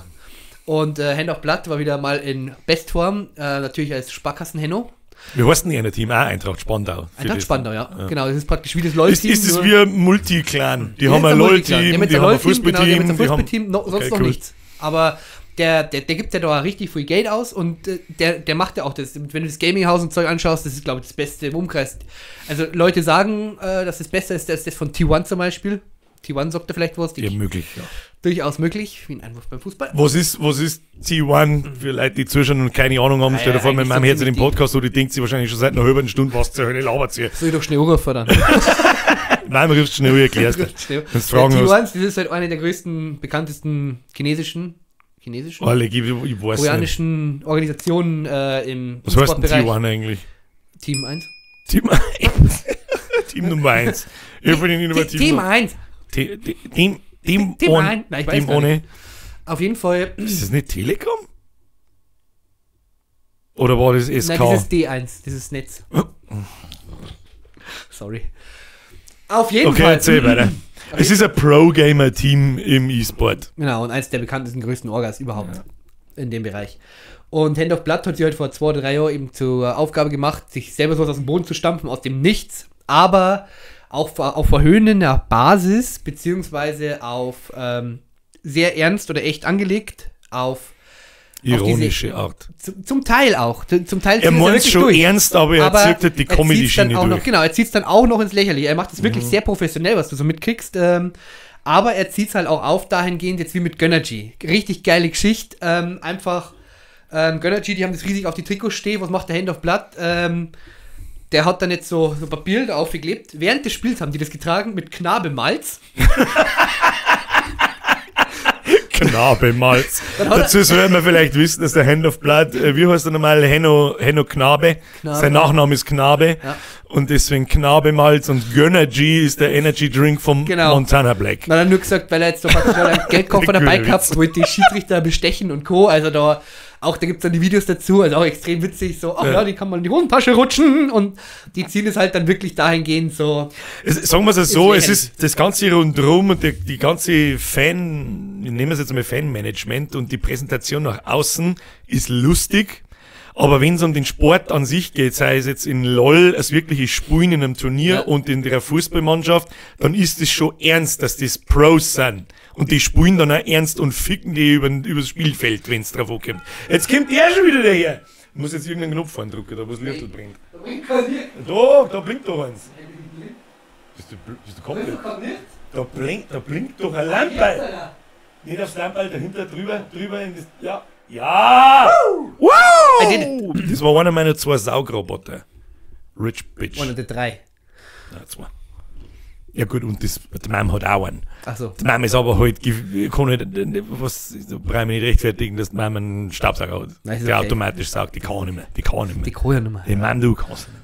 Speaker 2: Und äh, Hand of Blood war wieder mal in Bestform, äh, natürlich als Sparkassen-Henno.
Speaker 1: Wie heißt denn ihr Team? Ah, Eintracht Spandau.
Speaker 2: Eintracht Spandau, ja. Genau, das ist praktisch wie das lol
Speaker 1: Ist, ist es wie ein Multi-Clan? Die
Speaker 2: Ja,
Speaker 1: haben ein. LOL-Team,
Speaker 2: Die haben
Speaker 1: die
Speaker 2: ein
Speaker 1: haben ein
Speaker 2: LOL-Team, genau, die haben
Speaker 1: Fußballteam.
Speaker 2: ein
Speaker 1: die
Speaker 2: Fußballteam, no, sonst
Speaker 1: Okay,
Speaker 2: noch
Speaker 1: cool.
Speaker 2: nichts. Aber der, der, der gibt ja da richtig viel Geld aus und äh, der, der macht ja auch das. Wenn du das Gaming-Haus und Zeug anschaust, das ist, glaube ich, das Beste im Umkreis. Also Leute sagen, äh, dass das Beste ist, als das von T1 zum Beispiel. T1 sagt da vielleicht was, die
Speaker 1: Ja, möglich, ja.
Speaker 2: Durchaus möglich, wie ein Einwurf beim Fußball.
Speaker 1: Was ist, was ist T1 für Leute, die zuschauen und keine Ahnung haben?
Speaker 2: Ah,
Speaker 1: Stell dir
Speaker 2: ja,
Speaker 1: vor, in dem
Speaker 2: ziemlich die-
Speaker 1: Podcast, so, die denkt sie wahrscheinlich schon seit einer halben Stunde, was zur Hölle labert sie.
Speaker 2: Soll ich doch schnell anrufen dann?
Speaker 1: Nein, man ruft schnell, erklärst.
Speaker 2: Schnell.
Speaker 1: Wenn's Fragen
Speaker 2: ja,
Speaker 1: hast.
Speaker 2: T1, das ist halt eine der größten, bekanntesten chinesischen, chinesischen?
Speaker 1: Alle, ich, ich weiß nicht.
Speaker 2: koreanischen Organisationen äh, im
Speaker 1: Was heißt denn
Speaker 2: Sportbereich.
Speaker 1: T1 eigentlich?
Speaker 2: Team 1.
Speaker 1: Team 1. Team Nummer 1. Ich bin in
Speaker 2: Te- Team 1.
Speaker 1: Team, Team, Team, ohne-
Speaker 2: ein. Nein, ich weiß
Speaker 1: Team ohne.
Speaker 2: Auf jeden Fall.
Speaker 1: Ist das nicht Telekom? Oder war das SK?
Speaker 2: Nein, dieses D1, dieses Netz. Sorry. Auf jeden
Speaker 1: okay,
Speaker 2: Fall.
Speaker 1: erzähl weiter. Es ist ein Pro-Gamer-Team im E-Sport.
Speaker 2: Genau, und eins der bekanntesten, größten Orgas überhaupt in dem Bereich. Und Hand of Blood hat sich halt vor zwei oder drei Jahren eben zur Aufgabe gemacht, sich selber so aus dem Boden zu stampfen, aus dem Nichts, aber auch auf, verhöhnender Basis, beziehungsweise auf ähm, sehr ernst oder echt angelegt, auf
Speaker 1: Ironische Art.
Speaker 2: zum, zum Teil auch. Zum Teil
Speaker 1: Er
Speaker 2: es
Speaker 1: meint
Speaker 2: wirklich
Speaker 1: schon
Speaker 2: durch.
Speaker 1: ernst, aber er zieht halt die
Speaker 2: er
Speaker 1: Comedy-Schiene
Speaker 2: auch noch,
Speaker 1: durch. Mhm.
Speaker 2: Genau, er zieht es dann auch noch ins Lächerliche. Er macht es wirklich sehr professionell, was du so mitkriegst. Ähm, aber er zieht es halt auch auf dahingehend, jetzt wie mit Gönnergy. Richtig geile Geschichte. Ähm, einfach, ähm, Gönnergy, die haben das riesig auf die Trikots stehen. Was macht der Hand of Blood? Ähm, der hat dann jetzt so, so ein paar Bilder aufgeklebt. Während des Spiels haben die das getragen mit. Knabe-Malz. Dann hat er-
Speaker 1: Dazu soll man vielleicht wissen, dass der Hand of Blood, äh, wie heißt der normal, Henno, Henno Knabe.
Speaker 2: Knabe.
Speaker 1: Sein Nachname ist Knabe.
Speaker 2: Ja.
Speaker 1: Und deswegen Knabe-Malz und Gönnergy ist der Energy Drink vom
Speaker 2: Genau.
Speaker 1: Montana Black.
Speaker 2: Man hat nur gesagt, weil er jetzt praktisch einen Geldkoffer dabei gehabt, wollte die Schiedsrichter bestechen und Co. Also da, auch da gibt's dann die Videos dazu, also auch extrem witzig, so, ach ja,
Speaker 1: Ja.
Speaker 2: die kann man in die Hosentasche rutschen und die ziehen es halt dann wirklich dahingehend so,
Speaker 1: Es, sagen wir es so,
Speaker 2: Ist
Speaker 1: es ist das ganze rundherum und die, die ganze Fan, ich nehme es jetzt mal Fanmanagement und die Präsentation nach außen ist lustig. Aber wenn es um den Sport an sich geht, sei es jetzt in LOL, als wirkliches Spielen in einem Turnier
Speaker 2: Ja.
Speaker 1: und in der Fußballmannschaft, dann ist es schon ernst, dass das Pros sind. Und die spielen dann auch ernst und ficken die über, übers Spielfeld, wenn es drauf ankommt. Jetzt kommt der schon wieder daher. Ich muss jetzt irgendeinen Knopf andrücken, da wo das Licht bringt. Da, da blinkt doch eins. Bist du, bist du komplett? Da blinkt, da blinkt doch ein Lampe. Nicht aufs Lampe, dahinter drüber, drüber in das. Ja. Ja! Wow! Das war einer meiner zwei Saugroboter. Rich Bitch.
Speaker 2: One of the drei.
Speaker 1: Nein, zwei. Ja gut, und das, der Mom hat auch einen.
Speaker 2: Achso.
Speaker 1: Der Mom ist aber halt, kann nicht, was, da brauche ich mich nicht rechtfertigen, dass die Mom einen Staubsauger hat.
Speaker 2: Nein, ist
Speaker 1: der
Speaker 2: okay.
Speaker 1: automatisch sagt, die kann nicht mehr, die kann nicht
Speaker 2: Die
Speaker 1: mehr.
Speaker 2: Koja-Nummer.
Speaker 1: Die Mom, du kannst nicht mehr.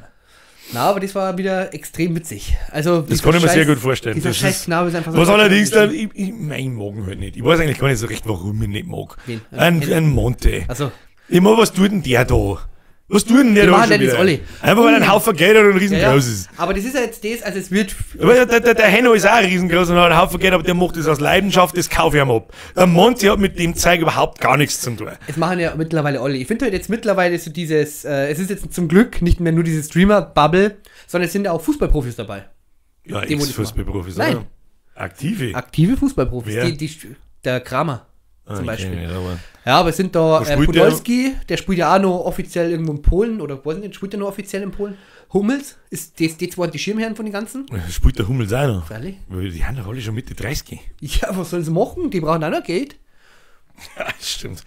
Speaker 2: Na, aber das war wieder extrem witzig. Also,
Speaker 1: Das kann ich mir sehr gut vorstellen.
Speaker 2: Dieser
Speaker 1: Das
Speaker 2: scheiß
Speaker 1: ist-
Speaker 2: einfach so.
Speaker 1: Was allerdings, dann, ich, ich, mein, ich mag ihn halt nicht. Ich weiß eigentlich gar nicht so recht, warum ich ihn nicht mag.
Speaker 2: Wen?
Speaker 1: Ein, ein Monte.
Speaker 2: Also,
Speaker 1: mag, was tut denn der da? Was tut denn der
Speaker 2: Die
Speaker 1: da
Speaker 2: machen
Speaker 1: schon
Speaker 2: ja das
Speaker 1: wieder?
Speaker 2: alle.
Speaker 1: Einfach weil ein Haufen Geld hat und
Speaker 2: ja, ja.
Speaker 1: riesengroß ist.
Speaker 2: Aber das ist ja jetzt das, also es wird.
Speaker 1: Aber der, der, der Henno ist auch riesengroß und hat einen Haufen Geld, aber der macht das aus Leidenschaft, das kaufe ich ihm ab. Der Monte hat mit dem Zeug überhaupt gar nichts zu tun.
Speaker 2: Es machen ja mittlerweile alle. Ich finde halt jetzt mittlerweile so dieses, äh, es ist jetzt zum Glück nicht mehr nur diese Streamer-Bubble, sondern es sind ja auch Fußballprofis dabei.
Speaker 1: Ja,
Speaker 2: Die, wo das
Speaker 1: Ex-Fußballprofis,
Speaker 2: Nein.
Speaker 1: oder? Aktive.
Speaker 2: Aktive Fußballprofis.
Speaker 1: Wer?
Speaker 2: Die, die, der Kramer zum Beispiel.
Speaker 1: nicht, aber-
Speaker 2: Ja, aber es sind da äh,
Speaker 1: spielt der?
Speaker 2: Podolski, der? spielt ja auch noch offiziell irgendwo in Polen, oder weiß nicht, spielt er noch offiziell in Polen? Hummels, ist das, die zwei die Schirmherren von den ganzen?
Speaker 1: Spielt der Hummels auch noch? Weil Die haben doch alle schon Mitte 30.
Speaker 2: Ja, was sollen sie machen? Die brauchen auch noch Geld.
Speaker 1: Ja, stimmt.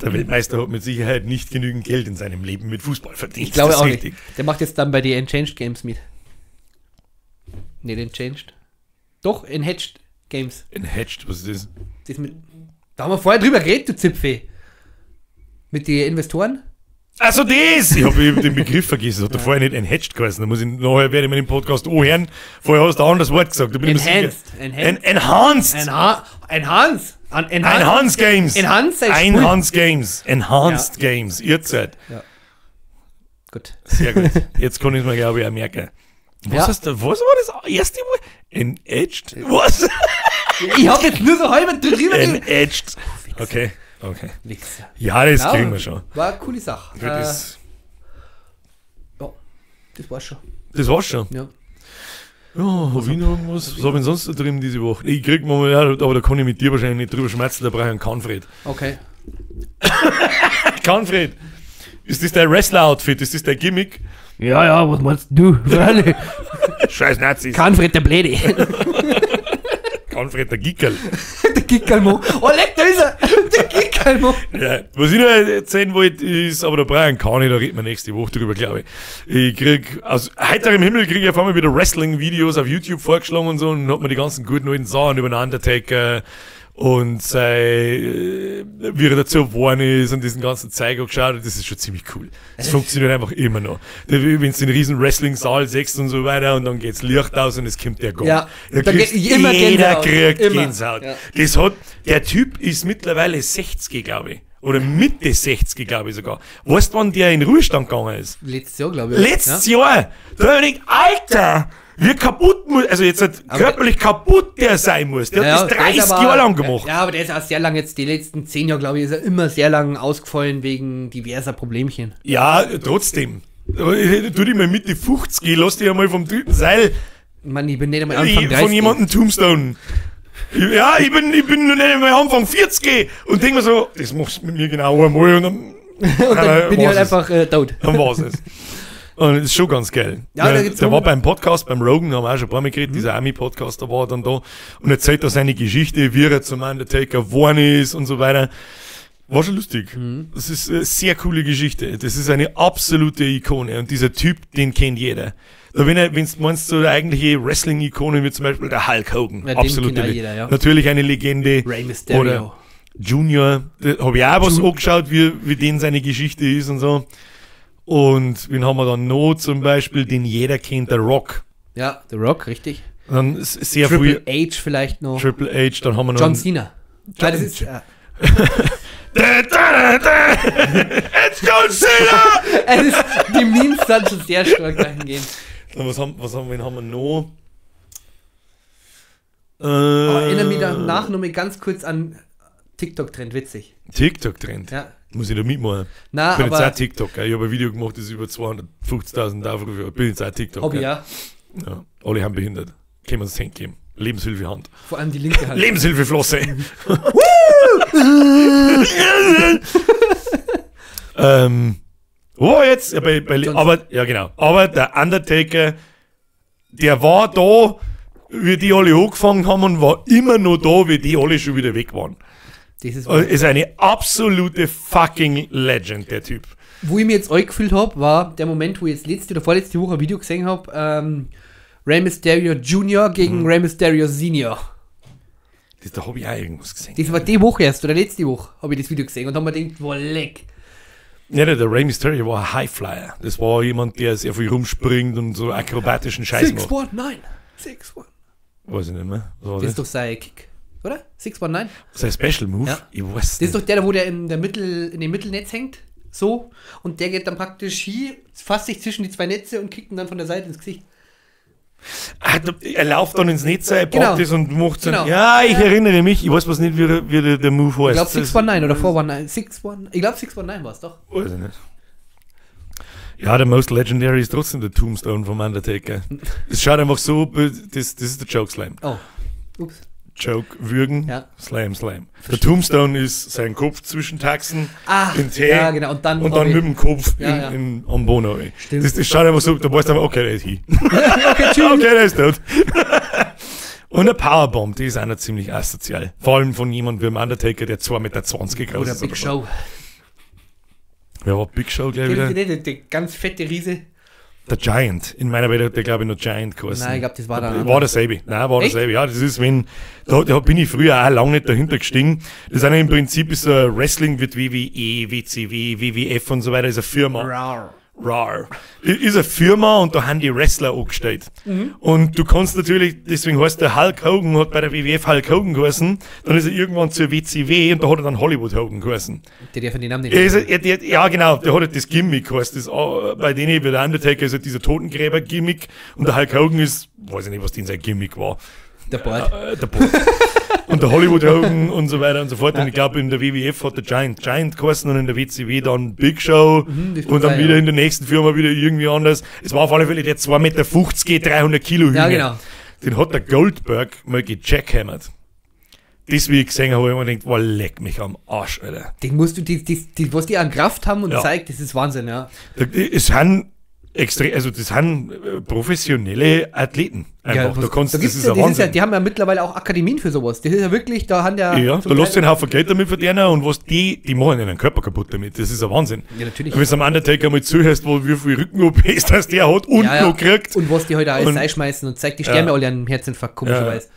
Speaker 1: Der Weltmeister hat mit Sicherheit nicht genügend Geld in seinem Leben mit Fußball verdient.
Speaker 2: Ich glaube auch
Speaker 1: richtig.
Speaker 2: nicht. Der macht jetzt dann bei den Enchanged Games mit. Ne, den Enchanged. Doch, Enhatched Games.
Speaker 1: Enhatched, was ist das?
Speaker 2: Das mit, da haben wir vorher drüber geredet, du Zipfee. Mit den Investoren?
Speaker 1: Also das! Ich habe den Begriff vergessen. Das hat ja. vorher nicht enhatched geheißen. Da muss ich nachher werde ich mir den Podcast anhören. Vorher hast du ein anderes Wort gesagt. Da bin
Speaker 2: Enhanced. Enhanced.
Speaker 1: En enhanced!
Speaker 2: Enha Enhance. An
Speaker 1: Enhanced Games!
Speaker 2: Enhanced. ein Spiel.
Speaker 1: Enhanced Games! Enhanced Games! Ihr seid.
Speaker 2: Gut.
Speaker 1: Sehr gut. Jetzt kann ich es mir, glaube ich, auch merken. Was,
Speaker 2: Ja.
Speaker 1: hast du, was war das erste Mal? Enedged? Was?
Speaker 2: Ich habe jetzt nur so halb drüber.
Speaker 1: Enedged. Okay, okay.
Speaker 2: Wichser.
Speaker 1: Ja, das
Speaker 2: Ja,
Speaker 1: kriegen wir schon.
Speaker 2: War eine coole Sache. Äh,
Speaker 1: Das,
Speaker 2: ja, das war's schon.
Speaker 1: das war's schon.
Speaker 2: Ja.
Speaker 1: Ja, hab ich noch irgendwas? Was hab ich denn sonst da drin diese Woche? Ich krieg mal, ja, aber da kann ich mit dir wahrscheinlich nicht drüber schmerzen, da brauche ich einen Kahnfred.
Speaker 2: Okay.
Speaker 1: Kahnfred! Ist das dein Wrestler-Outfit? Ist das dein Gimmick?
Speaker 2: Ja, ja, was meinst du?
Speaker 1: Scheiß Nazis.
Speaker 2: Kahnfred der Bläde.
Speaker 1: Kahnfred, der Gickel.
Speaker 2: der Gickelmo. Oh, leck, da ist er. Der Gickelmo.
Speaker 1: Ja, was ich noch erzählen wollte, ist, aber ich einen Kahn, da reden wir nächste Woche drüber, glaube ich. Ich krieg, aus heiterem Himmel kriege ich auf einmal wieder Wrestling-Videos auf YouTube vorgeschlagen und so und hat mir die ganzen guten alten Sachen über den Undertaker und sei, äh, wie er dazu geworden ist und diesen ganzen Zeug angeschaut das ist schon ziemlich cool. Das funktioniert einfach immer noch. Wenn du den riesen Wrestling-Saal sechst und so weiter und dann geht's Licht aus und es kommt der Gong.
Speaker 2: Ja,
Speaker 1: da
Speaker 2: da
Speaker 1: kriegst
Speaker 2: immer
Speaker 1: jeder
Speaker 2: Gänsehaut.
Speaker 1: kriegt
Speaker 2: Immer.
Speaker 1: Gänsehaut.
Speaker 2: Ja.
Speaker 1: Das hat, der Typ ist mittlerweile 60, glaube ich. Oder Mitte 60, glaube ich sogar. Weißt du, wann der in Ruhestand gegangen ist?
Speaker 2: Letztes Jahr, glaube ich.
Speaker 1: Letztes Jahr! Da hab ich Alter! Wie kaputt muss, also jetzt halt körperlich kaputt der sein muss. Der
Speaker 2: Ja,
Speaker 1: hat das
Speaker 2: der ist
Speaker 1: 30
Speaker 2: aber-
Speaker 1: Jahre lang gemacht.
Speaker 2: Ja, aber der ist auch sehr lang jetzt, die letzten zehn Jahre, glaube ich, ist er immer sehr lang ausgefallen wegen diverser Problemchen.
Speaker 1: Ja, trotzdem. Tu dich mal Mitte 50, ich lass dich einmal vom dritten Seil
Speaker 2: meine, ich bin nicht einmal Anfang
Speaker 1: ich,
Speaker 2: 30.
Speaker 1: von jemandem Tombstone. Ja, ich bin, ich bin noch nicht einmal Anfang 40 und denk mir so, das machst du mit mir genau einmal und dann,
Speaker 2: Und dann bin ich halt einfach äh, tot.
Speaker 1: dann war's es. Und das ist schon ganz geil.
Speaker 2: Ja, da
Speaker 1: der der war beim Podcast, beim Rogan, haben wir auch schon ein paar Mal geredet, dieser Army-Podcast, da war er dann da und erzählt da seine Geschichte, wie er zum Undertaker geworden ist und so weiter. War schon lustig. Das ist eine sehr coole Geschichte. Das ist eine absolute Ikone. Und dieser Typ, den kennt jeder. Wenn er, wenn du meinst, so eine eigentliche Wrestling-Ikone wie zum Beispiel der Hulk Hogan.
Speaker 2: Ja, jeder, ja.
Speaker 1: Natürlich eine Legende.
Speaker 2: Rey Mysterio.
Speaker 1: Oder Junior. Habe ich auch was angeschaut, wie, wie den seine Geschichte ist und so. Und wen haben wir dann noch? Zum Beispiel, den jeder kennt, der Rock.
Speaker 2: Ja, The Rock, richtig.
Speaker 1: Dann sehr
Speaker 2: Triple
Speaker 1: früh
Speaker 2: H vielleicht noch.
Speaker 1: Triple H, dann haben wir noch.
Speaker 2: John Cena. Ja, das ist, ja.
Speaker 1: It's John Cena!
Speaker 2: es ist, die Memes sind schon sehr stark dahingehend.
Speaker 1: Dann was haben, was haben, wen haben wir noch? Äh,
Speaker 2: erinnere mich danach noch mal ganz kurz an TikTok-Trend, witzig.
Speaker 1: TikTok-Trend.
Speaker 2: Ja.
Speaker 1: Muss ich da mitmachen?
Speaker 2: Na,
Speaker 1: ich bin jetzt
Speaker 2: aber
Speaker 1: auch TikToker. Ich habe ein Video gemacht, das ist über 250.000 Aufrufe. Ich bin jetzt auch TikToker.
Speaker 2: Hobby, ja.
Speaker 1: ja. Alle haben behindert. Können wir uns Hand geben. Lebenshilfehand.
Speaker 2: Vor allem die linke Hand.
Speaker 1: Lebenshilfeflosse. ähm, wo jetzt? Ja, bei, bei, aber, ja, genau. Aber der Undertaker, der war da, wie die alle angefangen haben und war immer noch da, wie die alle schon wieder weg waren.
Speaker 2: Das ist,
Speaker 1: Also ist eine absolute fucking Legend, der Typ.
Speaker 2: wo ich mir jetzt euch gefühlt habe, war der Moment, wo ich jetzt letzte oder vorletzte Woche ein Video gesehen habe. Ähm, Rey Mysterio Jr. gegen
Speaker 1: Mhm.
Speaker 2: Rey Mysterio Senior.
Speaker 1: Das, da habe ich auch irgendwas gesehen.
Speaker 2: Das war die Woche erst oder letzte Woche habe ich das Video gesehen und habe mir gedacht, boah, leck.
Speaker 1: Ja, der, Rey Mysterio war ein Highflyer. Das war jemand, der sehr viel rumspringt und so akrobatischen Scheiß macht.
Speaker 2: 619. 619.
Speaker 1: Weiß ich nicht mehr.
Speaker 2: Das ist
Speaker 1: das?
Speaker 2: doch sein Kick, oder? 619.
Speaker 1: Sein Special Move?
Speaker 2: Ja.
Speaker 1: Ich weiß
Speaker 2: Das ist
Speaker 1: nicht.
Speaker 2: doch der, wo der in, der Mittel, in dem Mittelnetz hängt. So. Und der geht dann praktisch hier, fasst sich zwischen die zwei Netze und kickt ihn dann von der Seite ins Gesicht.
Speaker 1: Da- er läuft dann ins Netz, er
Speaker 2: Genau.
Speaker 1: packt es und macht so.
Speaker 2: Genau.
Speaker 1: Ja, ich erinnere mich. Ich weiß was nicht, wie der, wie der, der Move
Speaker 2: Ich
Speaker 1: heißt.
Speaker 2: glaube
Speaker 1: Das-
Speaker 2: 619 oder 419. 619. Ich glaube 619 war es doch.
Speaker 1: Weiß ich nicht. Ja, der Most Legendary ist trotzdem der Tombstone vom Undertaker. Es schaut einfach so, das, das ist der Joke Slam.
Speaker 2: Oh. Ups.
Speaker 1: Joke würgen,
Speaker 2: Ja.
Speaker 1: Slam, Slam. Der Tombstone ist sein Kopf zwischen Taxen,
Speaker 2: Ah,
Speaker 1: in Tee
Speaker 2: ja, genau. Und dann,
Speaker 1: und dann mit dem Kopf
Speaker 2: Ja,
Speaker 1: in,
Speaker 2: ja.
Speaker 1: in, am Bono.
Speaker 2: Stimmt.
Speaker 1: Das, das schaut einfach so, da weißt du einfach, okay, der ist hier.
Speaker 2: okay, tschüss.
Speaker 1: okay, der ist tot. und eine Powerbomb, die ist noch ziemlich asozial. Vor allem von jemandem wie dem Undertaker, der 2,20 Meter groß
Speaker 2: Oder
Speaker 1: ist.
Speaker 2: Big
Speaker 1: so.
Speaker 2: Show.
Speaker 1: Wer war Big Show gleich
Speaker 2: Der,
Speaker 1: wieder?
Speaker 2: der, der, der ganz fette Riese.
Speaker 1: Der Giant. In meiner Welt hat der, glaube ich, noch Giant geheißen.
Speaker 2: Nein, ich glaube, das war der.
Speaker 1: War derselbe. Nein, war
Speaker 2: Echt?
Speaker 1: derselbe. Ja, das ist, wenn, da, da bin ich früher auch lange nicht dahinter gestiegen. Das ist im Prinzip ist so ein Wrestling wird WWE, WCW, WWF und so weiter, ist eine Firma.
Speaker 2: Rar.
Speaker 1: RAR. Ist eine Firma und da haben die Wrestler angestellt.
Speaker 2: Mhm.
Speaker 1: Und du kannst natürlich, deswegen heißt der Hulk Hogan, hat bei der WWF Hulk Hogan geheißen, dann ist er irgendwann zur WCW und da hat er dann Hollywood Hogan geheißen.
Speaker 2: Der darf den Namen nicht.
Speaker 1: Er er, der, ja, genau, der hat das Gimmick, heißt das, äh, bei denen, wie der Undertaker ist halt dieser Totengräber-Gimmick und der Hulk Hogan ist, weiß ich nicht, was denn sein Gimmick war.
Speaker 2: Der Bart.
Speaker 1: Äh, der Bob. und der Hollywood Hogan und so weiter und so fort. Und ich glaube, in der WWF hat der Giant Giant geheißen und in der WCW dann Big Show
Speaker 2: Mhm,
Speaker 1: und dann wieder in der nächsten Firma wieder irgendwie anders. Es war auf alle Fälle der 2,50 Meter, 300 Kilo Hühner.
Speaker 2: Ja, genau.
Speaker 1: Den hat der Goldberg mal gejackhammert. Das, wie ich gesehen habe, ich mir gedacht, wow, leck mich am Arsch, Alter.
Speaker 2: Den musst du, die, die, die, was die an Kraft haben und
Speaker 1: Ja.
Speaker 2: zeigt, das ist Wahnsinn, ja.
Speaker 1: Es sind extrem, also das sind äh, professionelle Athleten. Einfach.
Speaker 2: was-
Speaker 1: da kannst,
Speaker 2: da
Speaker 1: das
Speaker 2: gibt's
Speaker 1: ist
Speaker 2: ja,
Speaker 1: ein
Speaker 2: das ist ja, die haben ja mittlerweile auch Akademien für sowas. Das ist ja wirklich, da haben ja.
Speaker 1: Ja, da lässt du einen Haufen Geld damit verdienen und was die, die machen ihren Körper kaputt damit. Das ist ein Wahnsinn.
Speaker 2: Ja, natürlich.
Speaker 1: Wenn du am Undertaker mal zuhörst, wo wie viel Rücken-OPs das der hat und
Speaker 2: ja, ja.
Speaker 1: noch kriegt.
Speaker 2: Und was die heute alles
Speaker 1: Und-
Speaker 2: einschmeißen und zeigt, die sterben ja
Speaker 1: Ja.
Speaker 2: alle an einem Herzinfarkt, komischerweise.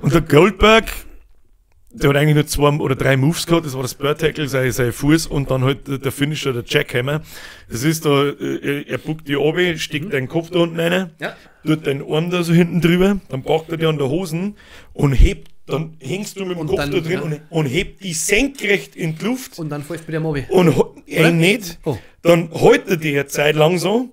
Speaker 1: Und der Goldberg, der hat eigentlich nur zwei oder drei Moves gehabt. Das war das Bird Tackle, sein, sein Fuß und dann halt der- Finisher, der Jackhammer. Das ist da, äh, er buckt die oben, steckt deinen Kopf da unten rein,
Speaker 2: Ja.
Speaker 1: tut deinen Arm da so hinten drüber, dann packt er die an der Hosen und hebt, dann hängst du mit dem
Speaker 2: Und
Speaker 1: Kopf
Speaker 2: dann,
Speaker 1: da drin
Speaker 2: ja.
Speaker 1: und, und hebt die senkrecht in die Luft.
Speaker 2: Und dann fällst du mit der Mobi.
Speaker 1: und äh, nicht,
Speaker 2: Oh.
Speaker 1: dann hält er die eine Zeit lang so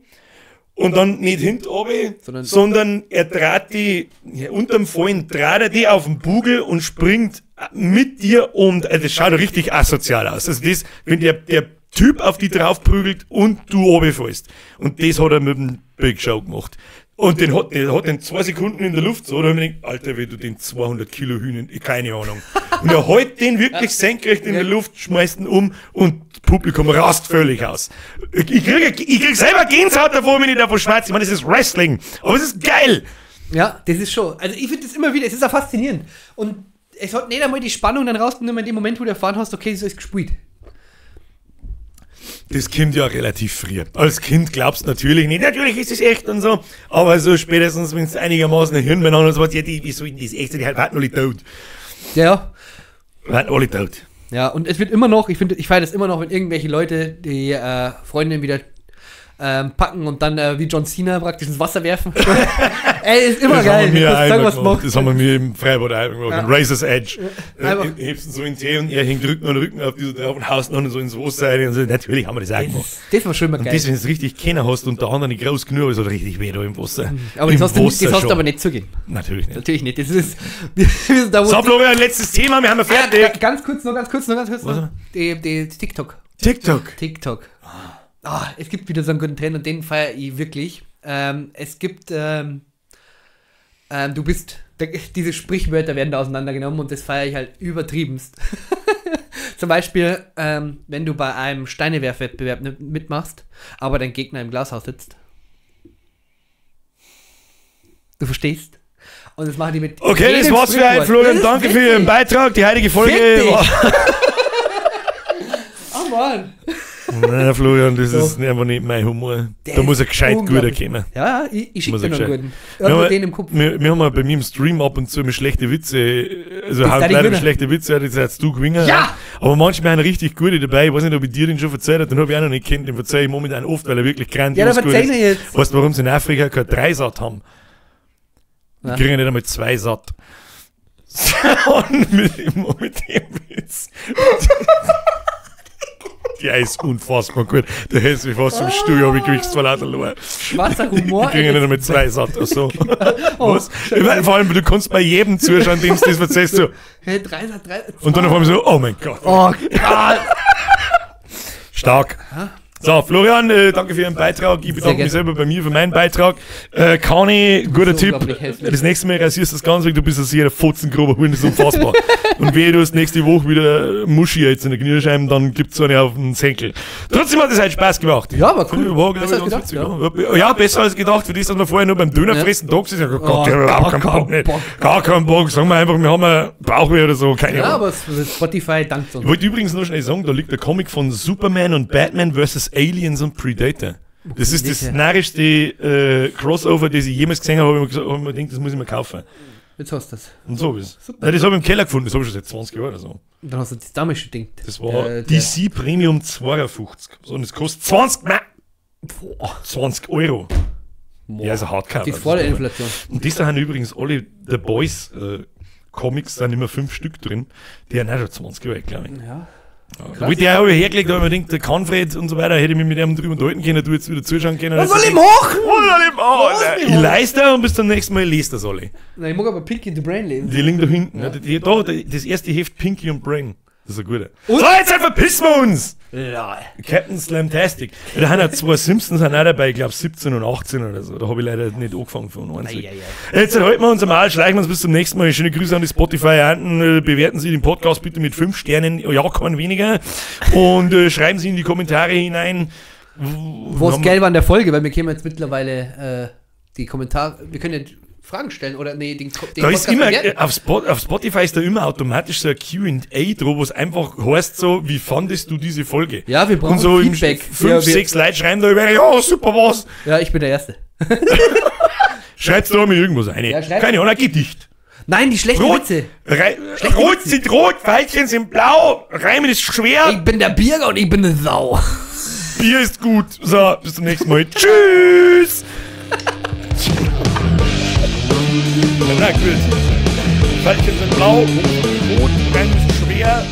Speaker 1: und dann nicht hinten runter,
Speaker 2: Sondern-
Speaker 1: sondern, er dreht die, ja, unterm Fallen dreht er die auf den Bugel und springt mit dir und äh, das schaut richtig asozial aus. Also das, wenn der, der Typ auf die draufprügelt und du runterfällst. Und das hat er mit dem Big Show gemacht. Und den hat, der hat den zwei Sekunden in der Luft so, da hab ich mir gedacht, Alter, wie du den 200 Kilo Hühnen, keine Ahnung. Und er hält den wirklich senkrecht in der Luft, schmeißt ihn um und Publikum rast völlig aus. Ich ich krieg, ich krieg selber Gänsehaut davor, wenn ich davon schmerze. Ich meine, das ist Wrestling, aber es ist geil.
Speaker 2: Ja, das ist schon. Also ich finde das immer wieder, es ist ja faszinierend. Und es hat nicht einmal die Spannung dann rausgenommen in dem Moment, wo du erfahren hast, okay, so ist gespielt.
Speaker 1: das kommt ja relativ früh. Als Kind glaubst du natürlich nicht, natürlich ist es echt und so, aber so spätestens, wenn es einigermaßen ein Hirn wenn und so was, ja, die, wie soll denn das echt sein, die halt warten alle tot.
Speaker 2: Ja,
Speaker 1: Warten alle tot.
Speaker 2: Ja, und es wird immer noch, ich finde, ich feiere das immer noch, wenn irgendwelche Leute die äh, Freundin wieder ähm, packen und dann äh, wie John Cena praktisch ins Wasser werfen. Ey, ist immer
Speaker 1: das
Speaker 2: geil.
Speaker 1: haben
Speaker 2: das sagen, was macht.
Speaker 1: Das haben wir mir im Freibad einmal gemacht.
Speaker 2: Ja.
Speaker 1: Ja. Razor's Edge.
Speaker 2: Einfach-
Speaker 1: Äh, hebst ihn so in den Tee und er hängt Rücken an Rücken auf dieser drauf und haust noch so ins Wasser rein und so. Natürlich haben wir das auch gemacht.
Speaker 2: Das war schon mal
Speaker 1: Und
Speaker 2: geil.
Speaker 1: das, wenn du es richtig kennen hast und der andere nicht groß genug ist, hat richtig weh da im Wasser.
Speaker 2: aber
Speaker 1: Im
Speaker 2: das hast, du, nicht- das
Speaker 1: Wasser
Speaker 2: hast du aber nicht zugeben.
Speaker 1: Natürlich nicht.
Speaker 2: Natürlich nicht. Das ist. Da,
Speaker 1: So, Florian, letztes Thema, wir haben ja
Speaker 2: Ga-
Speaker 1: fertig.
Speaker 2: Ganz kurz noch, ganz kurz noch, ganz kurz noch. Die, die TikTok.
Speaker 1: TikTok.
Speaker 2: TikTok. Ah, es gibt wieder so einen guten Trend und den feiere ich wirklich. Ähm, es gibt, ähm, ähm, du bist, diese Sprichwörter werden da auseinandergenommen und das feiere ich halt übertriebenst. Zum Beispiel, ähm, wenn du bei einem Steinewerfwettbewerb mitmachst, aber dein Gegner im Glashaus sitzt. Du verstehst? Und das machen die mit.
Speaker 1: Okay, das war's für heute. Florian. Danke für
Speaker 2: witzig.
Speaker 1: Ihren Beitrag. Die heutige Folge.
Speaker 2: Oh Mann.
Speaker 1: Nein, Florian, das
Speaker 2: So.
Speaker 1: ist einfach nicht mein Humor.
Speaker 2: Der
Speaker 1: da muss er
Speaker 2: ist
Speaker 1: gescheit guter kommen.
Speaker 2: Ja, ich, ich schicke dir noch einen guten.
Speaker 1: Wir haben,
Speaker 2: den im Kopf.
Speaker 1: wir, wir haben mal bei mir im Stream ab und zu mit schlechte Witze, also
Speaker 2: die
Speaker 1: leider schlechte Witze, das hast du gewinnen.
Speaker 2: Ja!
Speaker 1: Aber manchmal haben richtig gute dabei. Ich weiß nicht, ob ich dir den schon erzählt habe, den habe ich auch noch nicht kennt. Den verzeih ich momentan oft, weil er wirklich grandios
Speaker 2: Ja,
Speaker 1: gut ist.
Speaker 2: mir jetzt.
Speaker 1: Weißt du, warum sie in Afrika kein Dreisat haben? Die
Speaker 2: Ja.
Speaker 1: kriegen nicht einmal zwei Satt. Und mit, mit dem Witz. Der ist unfassbar gut. Der hält mich fast zum Stuhl, hab ich gekriegt, zwei Later
Speaker 2: Schwarzer Humor.
Speaker 1: Die kriegen nicht einmal zwei Satt. Ach so.
Speaker 2: Oh,
Speaker 1: Was? Ich meine, vor allem, du kannst bei jedem zuschauen, dem du das erzählst, so.
Speaker 2: Hey, drei, drei,
Speaker 1: Und dann auf einmal so, oh mein Gott.
Speaker 2: Oh Gott.
Speaker 1: Stark. So, Florian, äh, danke für Ihren Beitrag. Ich bedanke mich selber bei mir für meinen Beitrag. Äh, Kani, guter
Speaker 2: So
Speaker 1: Tipp. Das nächste Mal rasierst du das Ganze weg, du bist ein sehr fotzengrober Hund, das ist unfassbar. Und wehe, du hast nächste Woche wieder Muschi jetzt in der Kniescheiben, dann gibt's so eine auf den Senkel. Trotzdem hat es halt Spaß gemacht.
Speaker 2: Ja, aber cool.
Speaker 1: War,
Speaker 2: Besser
Speaker 1: ich,
Speaker 2: gedacht,
Speaker 1: witzig, ja. ja, besser als gedacht, für das, dass wir vorher nur beim Döner
Speaker 2: Ja.
Speaker 1: fressen da gesessen haben. Oh
Speaker 2: Oh,
Speaker 1: Gott, der hat
Speaker 2: gar
Speaker 1: überhaupt keinen Bock, nicht.
Speaker 2: Bock.
Speaker 1: Gar keinen Bock. Sagen wir einfach, wir haben einen Bauchweh oder so, keine
Speaker 2: Ja,
Speaker 1: Ahnung.
Speaker 2: aber Spotify dankt uns.
Speaker 1: Ich wollte übrigens noch schnell sagen, da liegt der Comic von Superman und Batman vs. Aliens und Predator. Das ist das
Speaker 2: Sicher.
Speaker 1: narrischste äh, Crossover, das ich jemals gesehen habe, habe ich mir gesagt- gedacht, das muss ich mir kaufen.
Speaker 2: Jetzt hast du das.
Speaker 1: Und so ist Nein, das habe ich im Keller gefunden, das habe ich schon seit 20 Jahren oder so.
Speaker 2: Und dann hast du das damals schon gedacht.
Speaker 1: Das war
Speaker 2: der-
Speaker 1: DC Premium 52. So, und es kostet 20, Ma
Speaker 2: Boah.
Speaker 1: 20 Euro. Ja, also Hardcover.
Speaker 2: Die
Speaker 1: das
Speaker 2: vor der Inflation.
Speaker 1: Und das da haben übrigens alle The Boys äh, Comics, da sind immer fünf Stück drin. Die haben auch schon 20 Euro, glaube ich.
Speaker 2: Ja.
Speaker 1: Ja. Wo der habe ich hergelegt, habe ich mir gedacht, der Kanfred und so weiter, hätte ich mich mit dem drüber unterhalten können, du jetzt wieder zuschauen können.
Speaker 2: Was
Speaker 1: Das
Speaker 2: soll
Speaker 1: ist-
Speaker 2: ich machen?
Speaker 1: Was soll ich machen?
Speaker 2: Ich
Speaker 1: Ich leiste und bis zum nächsten Mal lest das alle.
Speaker 2: Nein, ich mag aber Pinky the Brain lesen.
Speaker 1: Die liegen da hinten. Ja. Die, da, das erste Heft Pinky und Brain. Das ist ein guter.
Speaker 2: Und-
Speaker 1: so, jetzt verpissen wir uns!
Speaker 2: Ja.
Speaker 1: Captain Slamtastic. Ja, da haben ja zwei Simpsons auch dabei, ich glaube 17 und 18 oder so. Da habe ich leider nicht angefangen von uns.
Speaker 2: Ei, ei, ei.
Speaker 1: Jetzt halten wir uns mal, schleichen uns bis zum nächsten Mal. Schöne Grüße an die Spotify-Anten. Äh, Bewerten Sie den Podcast bitte mit 5 Sternen, ja, kein weniger. Und äh, schreiben Sie in die Kommentare hinein.
Speaker 2: Wo es geil war in der Folge, weil wir können jetzt mittlerweile äh, die Kommentare, wir können ja Fragen stellen oder nee, den, den
Speaker 1: Da ist immer, auf, Spot, auf Spotify ist da immer automatisch so ein Q&A drauf, wo es einfach heißt so, wie fandest du diese Folge?
Speaker 2: Ja, wir brauchen
Speaker 1: Und so
Speaker 2: Feedback.
Speaker 1: fünf,
Speaker 2: Ja,
Speaker 1: sechs Leute schreiben da über, ja, super was.
Speaker 2: Ja, ich bin der Erste.
Speaker 1: Schreibst du da mal irgendwas rein?
Speaker 2: Ja,
Speaker 1: Keine Ahnung, ein Gedicht.
Speaker 2: Nein, die schlechten
Speaker 1: Rot,
Speaker 2: Witze.
Speaker 1: Rei, rot sind rot, Pfeilchen sind blau, Reimen ist schwer,
Speaker 2: Ich bin der Bierger und ich bin eine Sau.
Speaker 1: Bier ist gut. So, bis zum nächsten Mal. Tschüss. Gut. Pfeilchen sind blau, rot, ist schwer,